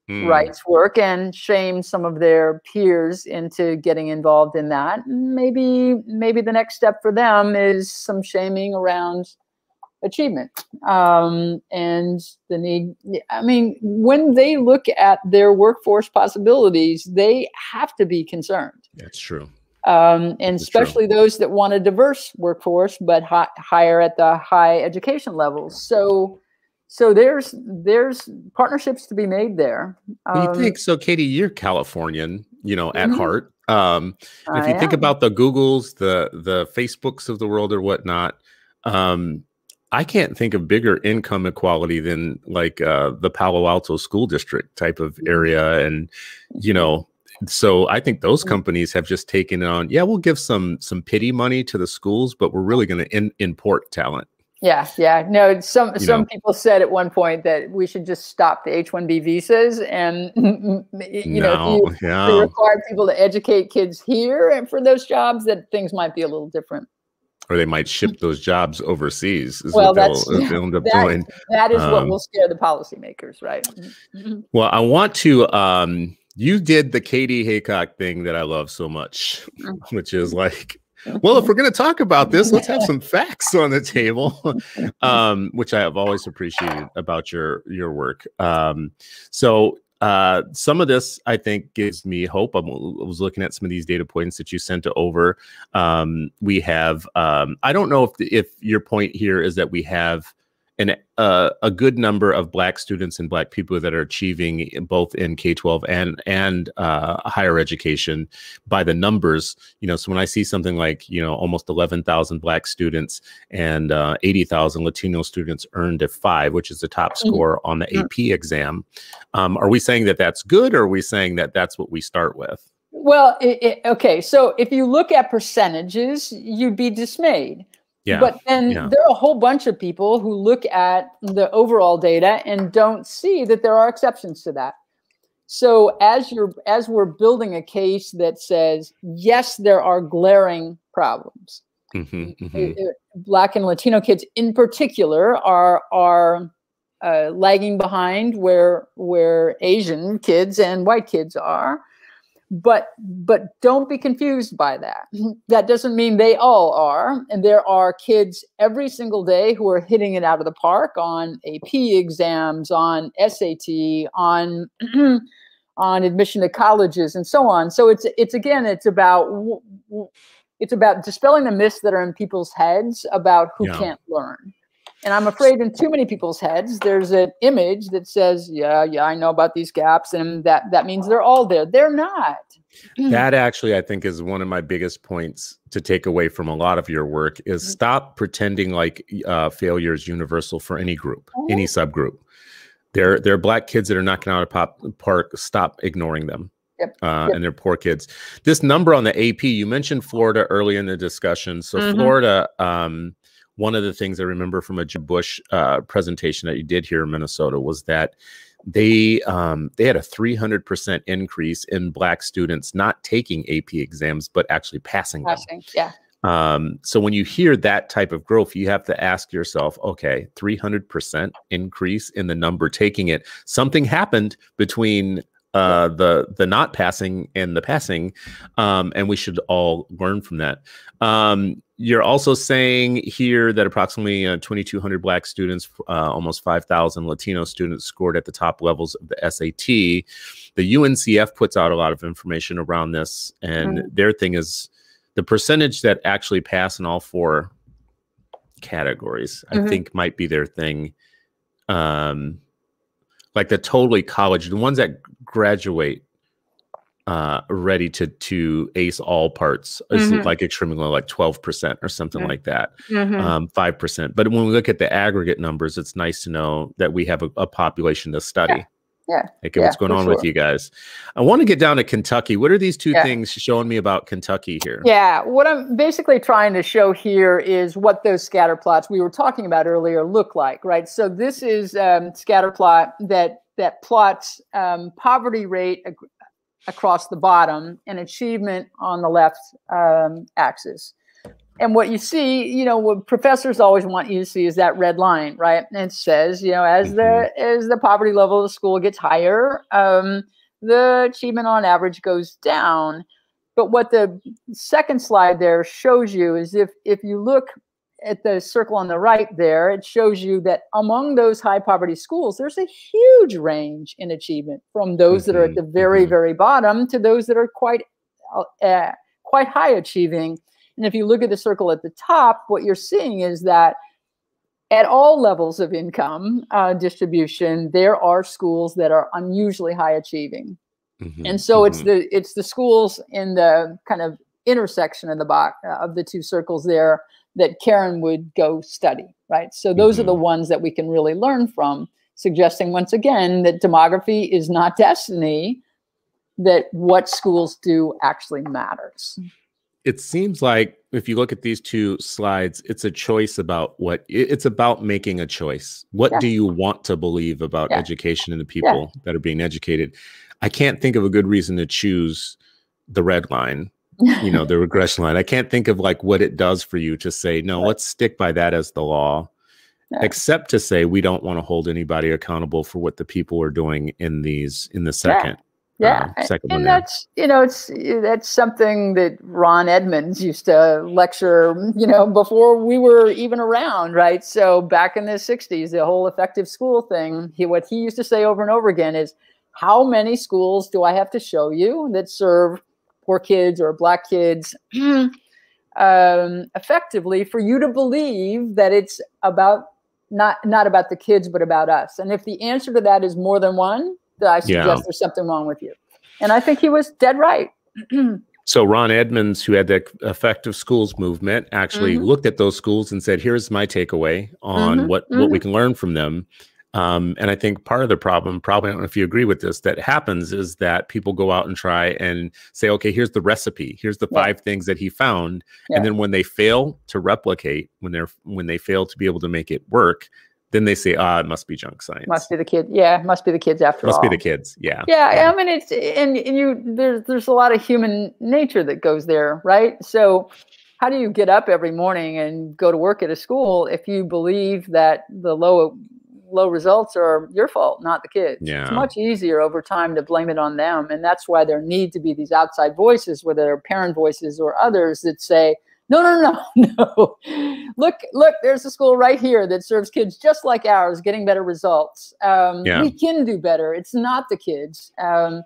mm. rights work and shame some of their peers into getting involved in that. Maybe maybe the next step for them is some shaming around achievement um, and the need. I mean, when they look at their workforce possibilities, they have to be concerned. That's true. Um, and especially those that want a diverse workforce but hi- hire at the high education levels. So, so there's there's partnerships to be made there. Um, you think so, Kati? You're Californian, you know, at mm-hmm. heart. Um, if you am. think about the Googles, the the Facebooks of the world or whatnot, um, I can't think of bigger income equality than like uh, the Palo Alto school district type of mm-hmm. area, and you know, so I think those mm-hmm. companies have just taken on. Yeah, we'll give some some pity money to the schools, but we're really going to in, import talent. Yeah, yeah. No, some you some know. people said at one point that we should just stop the H one B visas, and you know, if you, yeah. require people to educate kids here and for those jobs, that things might be a little different. Or they might ship those jobs overseas. well, that's they'll, they'll that, that is um, what will scare the policymakers, right? Mm-hmm. Well, I want to. Um, you did the Kati Haycock thing that I love so much, mm. which is like well, if we're going to talk about this, let's have some facts on the table, um, which I have always appreciated about your your work. Um, so uh, some of this I think gives me hope. I'm, i was looking at some of these data points that you sent over. Um, we have um, I don't know if the, if your point here is that we have an uh, a good number of black students and black people that are achieving both in K-12 and and uh, higher education by the numbers. You know, so when I see something like you know almost 11,000 black students and uh, 80,000 Latino students earned a five, which is the top mm-hmm. score on the AP exam, um, are we saying that that's good, or are we saying that that's what we start with? Well, it, it, okay. So if you look at percentages, you'd be dismayed. Yeah. But then yeah. there are a whole bunch of people who look at the overall data and don't see that there are exceptions to that. So as you're as we're building a case that says yes, there are glaring problems. Mm-hmm, mm-hmm. Black and Latino kids, in particular, are are uh, lagging behind where where Asian kids and white kids are but but don't be confused by that. Mm-hmm. That doesn't mean they all are. And there are kids every single day who are hitting it out of the park on ap exams on sat on on admission to colleges and so on. So it's it's again it's about it's about dispelling the myths that are in people's heads about who yeah. can't learn and I'm afraid in too many people's heads, there's an image that says, yeah, yeah, I know about these gaps. And that, that means they're all there. They're not. That actually, I think, is one of my biggest points to take away from a lot of your work is mm-hmm. stop pretending like uh, failure is universal for any group, oh. any subgroup. There, there are black kids that are knocking out a pop park. Stop ignoring them. Yep. Uh, yep. and they're poor kids. This number on the AP, you mentioned Florida early in the discussion. So mm-hmm. Florida, um, one of the things I remember from a Jeb Bush uh, presentation that you did here in Minnesota was that they um, they had a 300% increase in black students not taking AP exams but actually passing, passing them. Yeah. Um, so when you hear that type of growth, you have to ask yourself, okay, 300% increase in the number taking it. Something happened between uh, the the not passing and the passing, um, and we should all learn from that. Um, you're also saying here that approximately uh, 2,200 Black students, uh, almost 5,000 Latino students scored at the top levels of the SAT. The UNCF puts out a lot of information around this, and mm-hmm. their thing is the percentage that actually pass in all four categories. Mm-hmm. I think might be their thing. Um, like the totally college, the ones that graduate uh, ready to to ace all parts is mm-hmm. like extremely low, like twelve percent or something mm-hmm. like that, mm-hmm. um, five percent. But when we look at the aggregate numbers, it's nice to know that we have a, a population to study. Yeah. Yeah. Okay, yeah, what's going on sure. with you guys? I want to get down to Kentucky. What are these two yeah. things showing me about Kentucky here? Yeah, what I'm basically trying to show here is what those scatter plots we were talking about earlier look like, right? So this is um, scatter plot that that plots um, poverty rate across the bottom and achievement on the left um, axis. And what you see, you know, what professors always want you to see is that red line, right? And it says, you know, as mm-hmm. the as the poverty level of the school gets higher, um, the achievement on average goes down. But what the second slide there shows you is if if you look at the circle on the right there, it shows you that among those high poverty schools, there's a huge range in achievement from those mm-hmm. that are at mm-hmm. the very, mm-hmm. very bottom to those that are quite uh, quite high achieving. And if you look at the circle at the top, what you're seeing is that at all levels of income uh, distribution, there are schools that are unusually high achieving. Mm-hmm. And so mm-hmm. it's the it's the schools in the kind of intersection of the box uh, of the two circles there that Karen would go study, right? So those mm-hmm. are the mm-hmm. ones that we can really learn from, suggesting once again that demography is not destiny, that what schools do actually matters. It seems like if you look at these two slides, it's a choice about what it's about making a choice. What yeah. do you want to believe about yeah. education and the people yeah. that are being educated? I can't think of a good reason to choose the red line you know the regression line i can't think of like what it does for you to say no let's stick by that as the law yeah. except to say we don't want to hold anybody accountable for what the people are doing in these in the second yeah, yeah. Uh, second and that's you know it's that's something that ron edmonds used to lecture you know before we were even around right so back in the 60s the whole effective school thing he, what he used to say over and over again is how many schools do i have to show you that serve poor kids or black kids um, effectively for you to believe that it's about not not about the kids but about us and if the answer to that is more than one then i suggest yeah. there's something wrong with you and i think he was dead right so ron edmonds who had the effective schools movement actually mm-hmm. looked at those schools and said here's my takeaway on mm-hmm. what what mm-hmm. we can learn from them um, and I think part of the problem, probably I don't know if you agree with this, that happens is that people go out and try and say, okay, here's the recipe, here's the five things that he found, yeah. and then when they fail to replicate, when they're when they fail to be able to make it work, then they say, ah, it must be junk science. Must be the kid. Yeah, must be the kids after must all. Must be the kids. Yeah. yeah. yeah. I mean, it's and, and you there's there's a lot of human nature that goes there, right? So how do you get up every morning and go to work at a school if you believe that the low low results are your fault, not the kids. Yeah. It's much easier over time to blame it on them. And that's why there need to be these outside voices, whether they're parent voices or others that say, no, no, no, no. look, look, there's a school right here that serves kids just like ours, getting better results. Um, yeah. We can do better. It's not the kids. Um,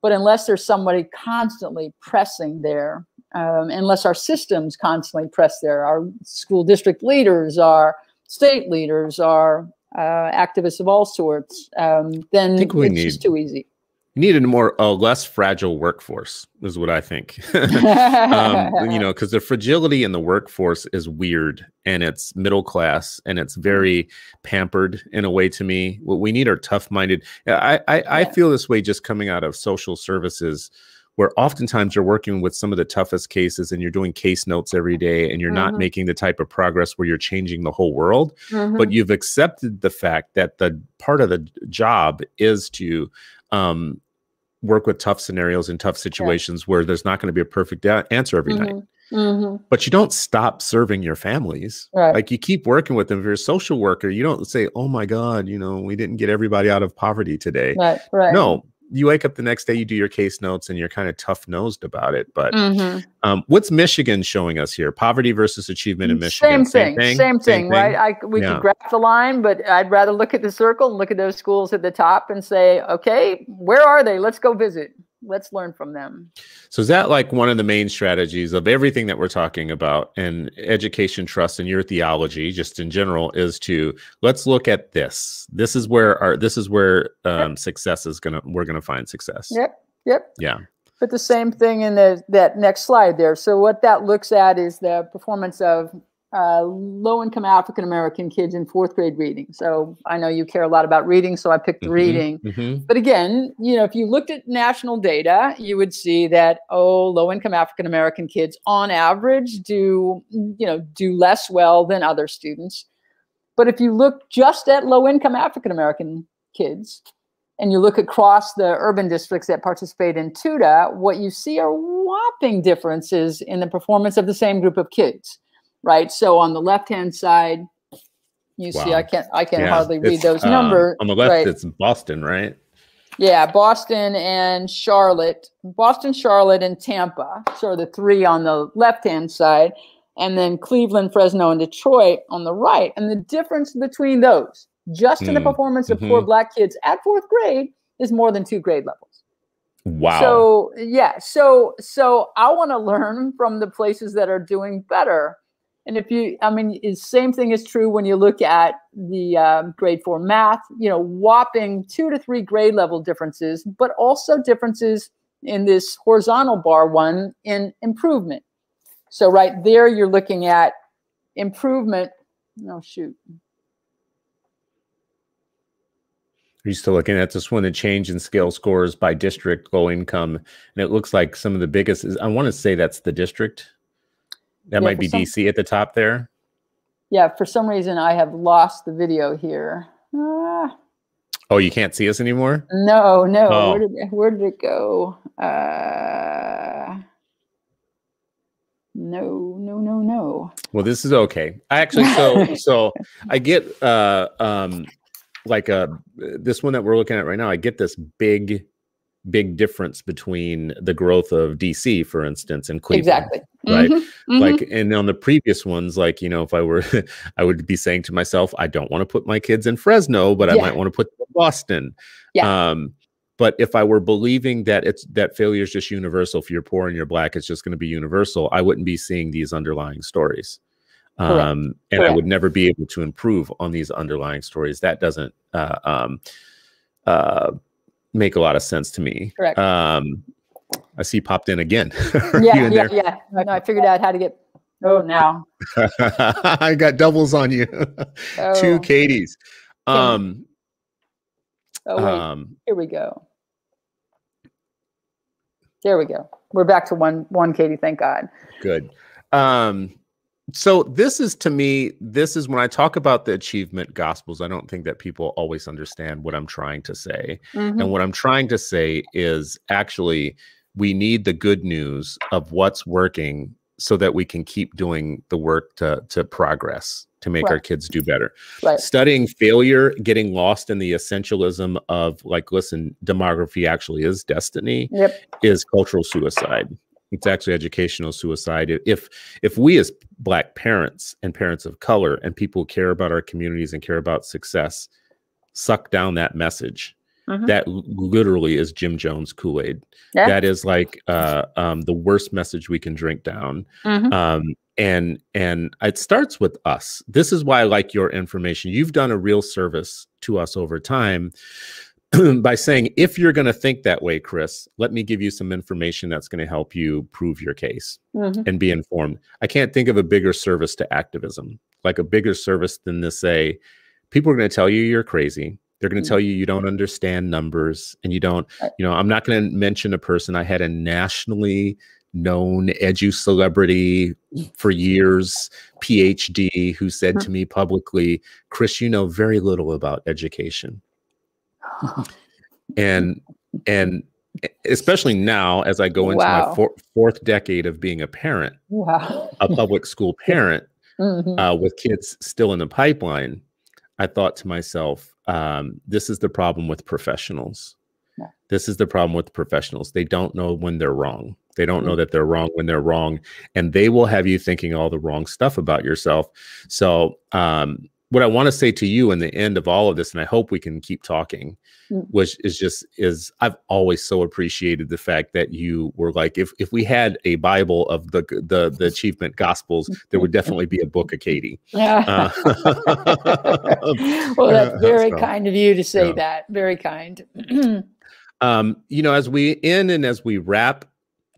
but unless there's somebody constantly pressing there, um, unless our systems constantly press there, our school district leaders, our state leaders, our uh, activists of all sorts, um, then it's need, just too easy. You need a more a less fragile workforce, is what I think. um, you know, because the fragility in the workforce is weird, and it's middle class, and it's very pampered in a way. To me, what we need are tough-minded. I I, yeah. I feel this way just coming out of social services where oftentimes you're working with some of the toughest cases and you're doing case notes every day and you're mm-hmm. not making the type of progress where you're changing the whole world mm-hmm. but you've accepted the fact that the part of the job is to um, work with tough scenarios and tough situations yeah. where there's not going to be a perfect a- answer every mm-hmm. night Mm-hmm. But you don't stop serving your families. Right. Like you keep working with them. If you're a social worker, you don't say, "Oh my God, you know, we didn't get everybody out of poverty today." Right. Right. No, you wake up the next day, you do your case notes, and you're kind of tough nosed about it. But mm-hmm. um, what's Michigan showing us here? Poverty versus achievement in Michigan. Same thing. Same thing. Same thing, right? I, we yeah. could graph the line, but I'd rather look at the circle and look at those schools at the top and say, okay, where are they? Let's go visit let's learn from them. So is that like one of the main strategies of everything that we're talking about and education trust and your theology just in general is to let's look at this. This is where our this is where um, yep. success is gonna we're gonna find success. Yep. Yep. Yeah. But the same thing in the that next slide there. So what that looks at is the performance of uh, low income African American kids in fourth grade reading. So I know you care a lot about reading, so I picked mm-hmm, reading. Mm-hmm. But again, you know, if you looked at national data, you would see that oh, low income African American kids on average do you know do less well than other students. But if you look just at low income African American kids, and you look across the urban districts that participate in TUDA, what you see are whopping differences in the performance of the same group of kids right? So on the left hand side, you wow. see, I can't, I can yeah, hardly read those uh, numbers. On the left, right? it's Boston, right? Yeah, Boston and Charlotte, Boston, Charlotte, and Tampa. So the three on the left hand side, and then Cleveland, Fresno, and Detroit on the right. And the difference between those, just mm. in the hmm. performance of mm-hmm. poor black kids at fourth grade, is more than two grade levels. Wow. So yeah, so so I want to learn from the places that are doing better. And if you, I mean, the same thing is true when you look at the um, grade four math. You know, whopping two to three grade level differences, but also differences in this horizontal bar one in improvement. So right there, you're looking at improvement. No, shoot. Are you still looking at this one? The change in scale scores by district, low income, and it looks like some of the biggest is. I want to say that's the district. That Yeah, might be some- DC at the top there. Yeah, for some reason I have lost the video here. Ah, Oh, you can't see us anymore. no, no. Oh. Where did it, where did it go? Uh, no, no, no, no. Well, this is okay. I actually so so I get uh um like uh this one that we're looking at right now. I get this big big difference between the growth of DC, for instance, and Cleveland. Exactly. right? Mhm, mhm. like and on the previous ones like you know if i were i would be saying to myself i don't want to put my kids in fresno but i Yeah. might want to put them in boston Yeah. um but if i were believing that it's that failure is just universal if you're poor and you're black it's just going to be universal i wouldn't be seeing these underlying stories Correct. um and i would never be able to improve on these underlying stories that doesn't uh um uh make a lot of sense to me Correct. um i see popped in again yeah, you in yeah, there? yeah. No, I figured out how to get. Oh, now. I got doubles on you. Two Katis. Um, oh wait. um, Here we go. There we go. We're back to one one Kati, thank God. good. Um, so this is to me, this is when I talk about the achievement gospels. I don't think that people always understand what I'm trying to say. Mhm. And what I'm trying to say is actually we need the good news of what's working so that we can keep doing the work to to progress to make our kids do better. Right. Studying failure, getting lost in the essentialism of like, listen, demography actually is destiny Yep. is cultural suicide. It's actually educational suicide. If if we as black parents and parents of color and people who care about our communities and care about success suck down that message, Mhm. that literally is Jim Jones Kool Aid. Yeah. That is like uh, um, the worst message we can drink down. Mhm. Um, and and it starts with us. This is why I like your information. You've done a real service to us over time by saying if you're going to think that way, Chris, let me give you some information that's going to help you prove your case Mhm. and be informed. I can't think of a bigger service to activism, like a bigger service than to say, people are going to tell you you're crazy. They're going to tell you you don't understand numbers and you don't, you know, I'm not going to mention a person. I had a nationally known edu celebrity for years, PhD, who said to me publicly, Chris, you know very little about education and and especially now as i go into Wow. my four, fourth decade of being a parent Wow. a public school parent Mhm. uh, with kids still in the pipeline i thought to myself um, this is the problem with professionals Yeah. this is the problem with professionals they don't know when they're wrong they don't Mm. know that they're wrong when they're wrong and they will have you thinking all the wrong stuff about yourself so um, what i want to say to you in the end of all of this and i hope we can keep talking Mm. which is just is i've always so appreciated the fact that you were like if if we had a bible of the the the achievement gospels there would definitely be a book of Kati Yeah. Uh, well, that's very so, kind of you to say yeah. that. Very kind. um you know as we end and as we wrap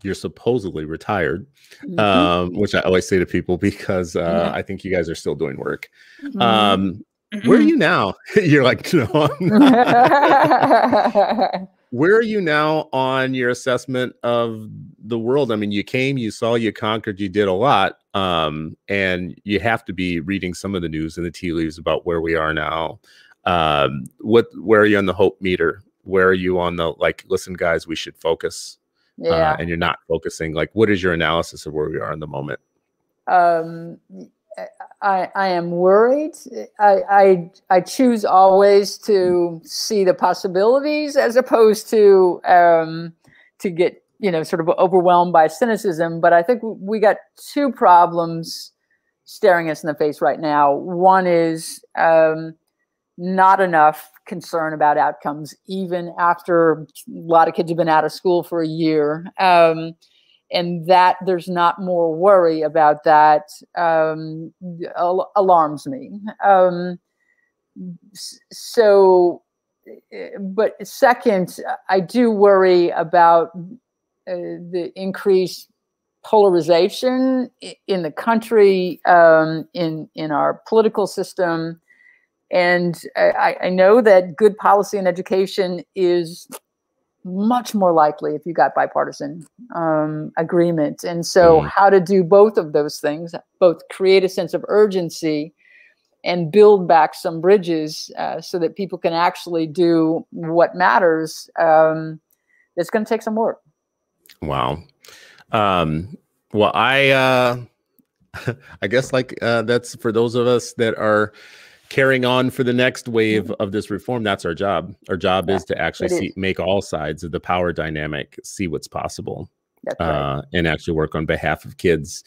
you're supposedly retired Mhm. um which i always say to people because uh Yeah. i think you guys are still doing work. Mhm. um where are you now? You're like no. Where are you now on your assessment of the world? I mean you came you saw you conquered you did a lot um and you have to be reading some of the news and the tea leaves about where we are now. Um what where are you on the hope meter? Where are you on the like listen guys we should focus yeah. uh, and you're not focusing like what is your analysis of where we are in the moment um, I, I am worried. I, I, I choose always to see the possibilities as opposed to um, to get you know sort of overwhelmed by cynicism. But I think we got two problems staring us in the face right now. One is um, not enough concern about outcomes, even after a lot of kids have been out of school for a year. Um, and that there's not more worry about that um, al- alarms me. Um, so, eh, but second, I do worry about uh, the increased polarization in the country, um, in in our political system, and I, I, know that good policy and education is much more likely if you got bipartisan um, agreement. And so, mm. how to do both of those things, both create a sense of urgency and build back some bridges uh, so that people can actually do what matters, um, it's going to take some work. Wow. Um, well, I, uh, I guess like uh, that's for those of us that are carrying on for the next wave of this reform that's our job our job yeah, is to actually see, make all sides of the power dynamic see what's possible uh, and actually work on behalf of kids.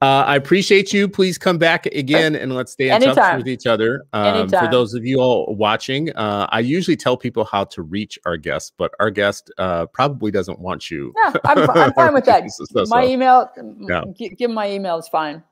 Uh, I appreciate you. Please come back again and let's stay in Anytime. touch with each other. Um, for those of you all watching, uh, I usually tell people how to reach our guest, but our guest uh, probably doesn't want you. Yeah, I'm, I'm fine with that. so, my email, yeah. give my email is fine.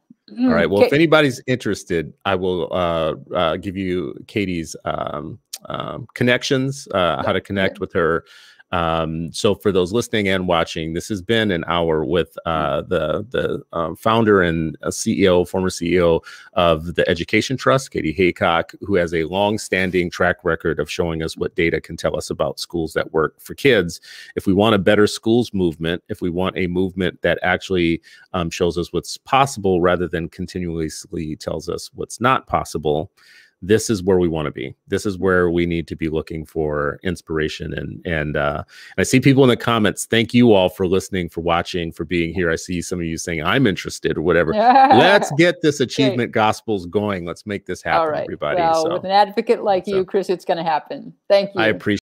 All right. Well, if anybody's interested, I will uh, uh, give you Kati's um, um, connections, uh, how to connect with her. Um, so for those listening and watching, this has been an hour with uh, the the uh, founder and CEO, former CEO of the Education Trust, Kati Haycock, who has a long-standing track record of showing us what data can tell us about schools that work for kids. If we want a better schools movement, if we want a movement that actually um, shows us what's possible rather than continuously tells us what's not possible, this is where we want to be. This is where we need to be looking for inspiration. And and, uh, and I see people in the comments. Thank you all for listening, for watching, for being here. I see some of you saying I'm interested or whatever. Let's get this achievement okay. gospels going. Let's make this happen, everybody. Well, so, with an advocate like so, you, Chris, it's going to happen. Thank you. I appreciate.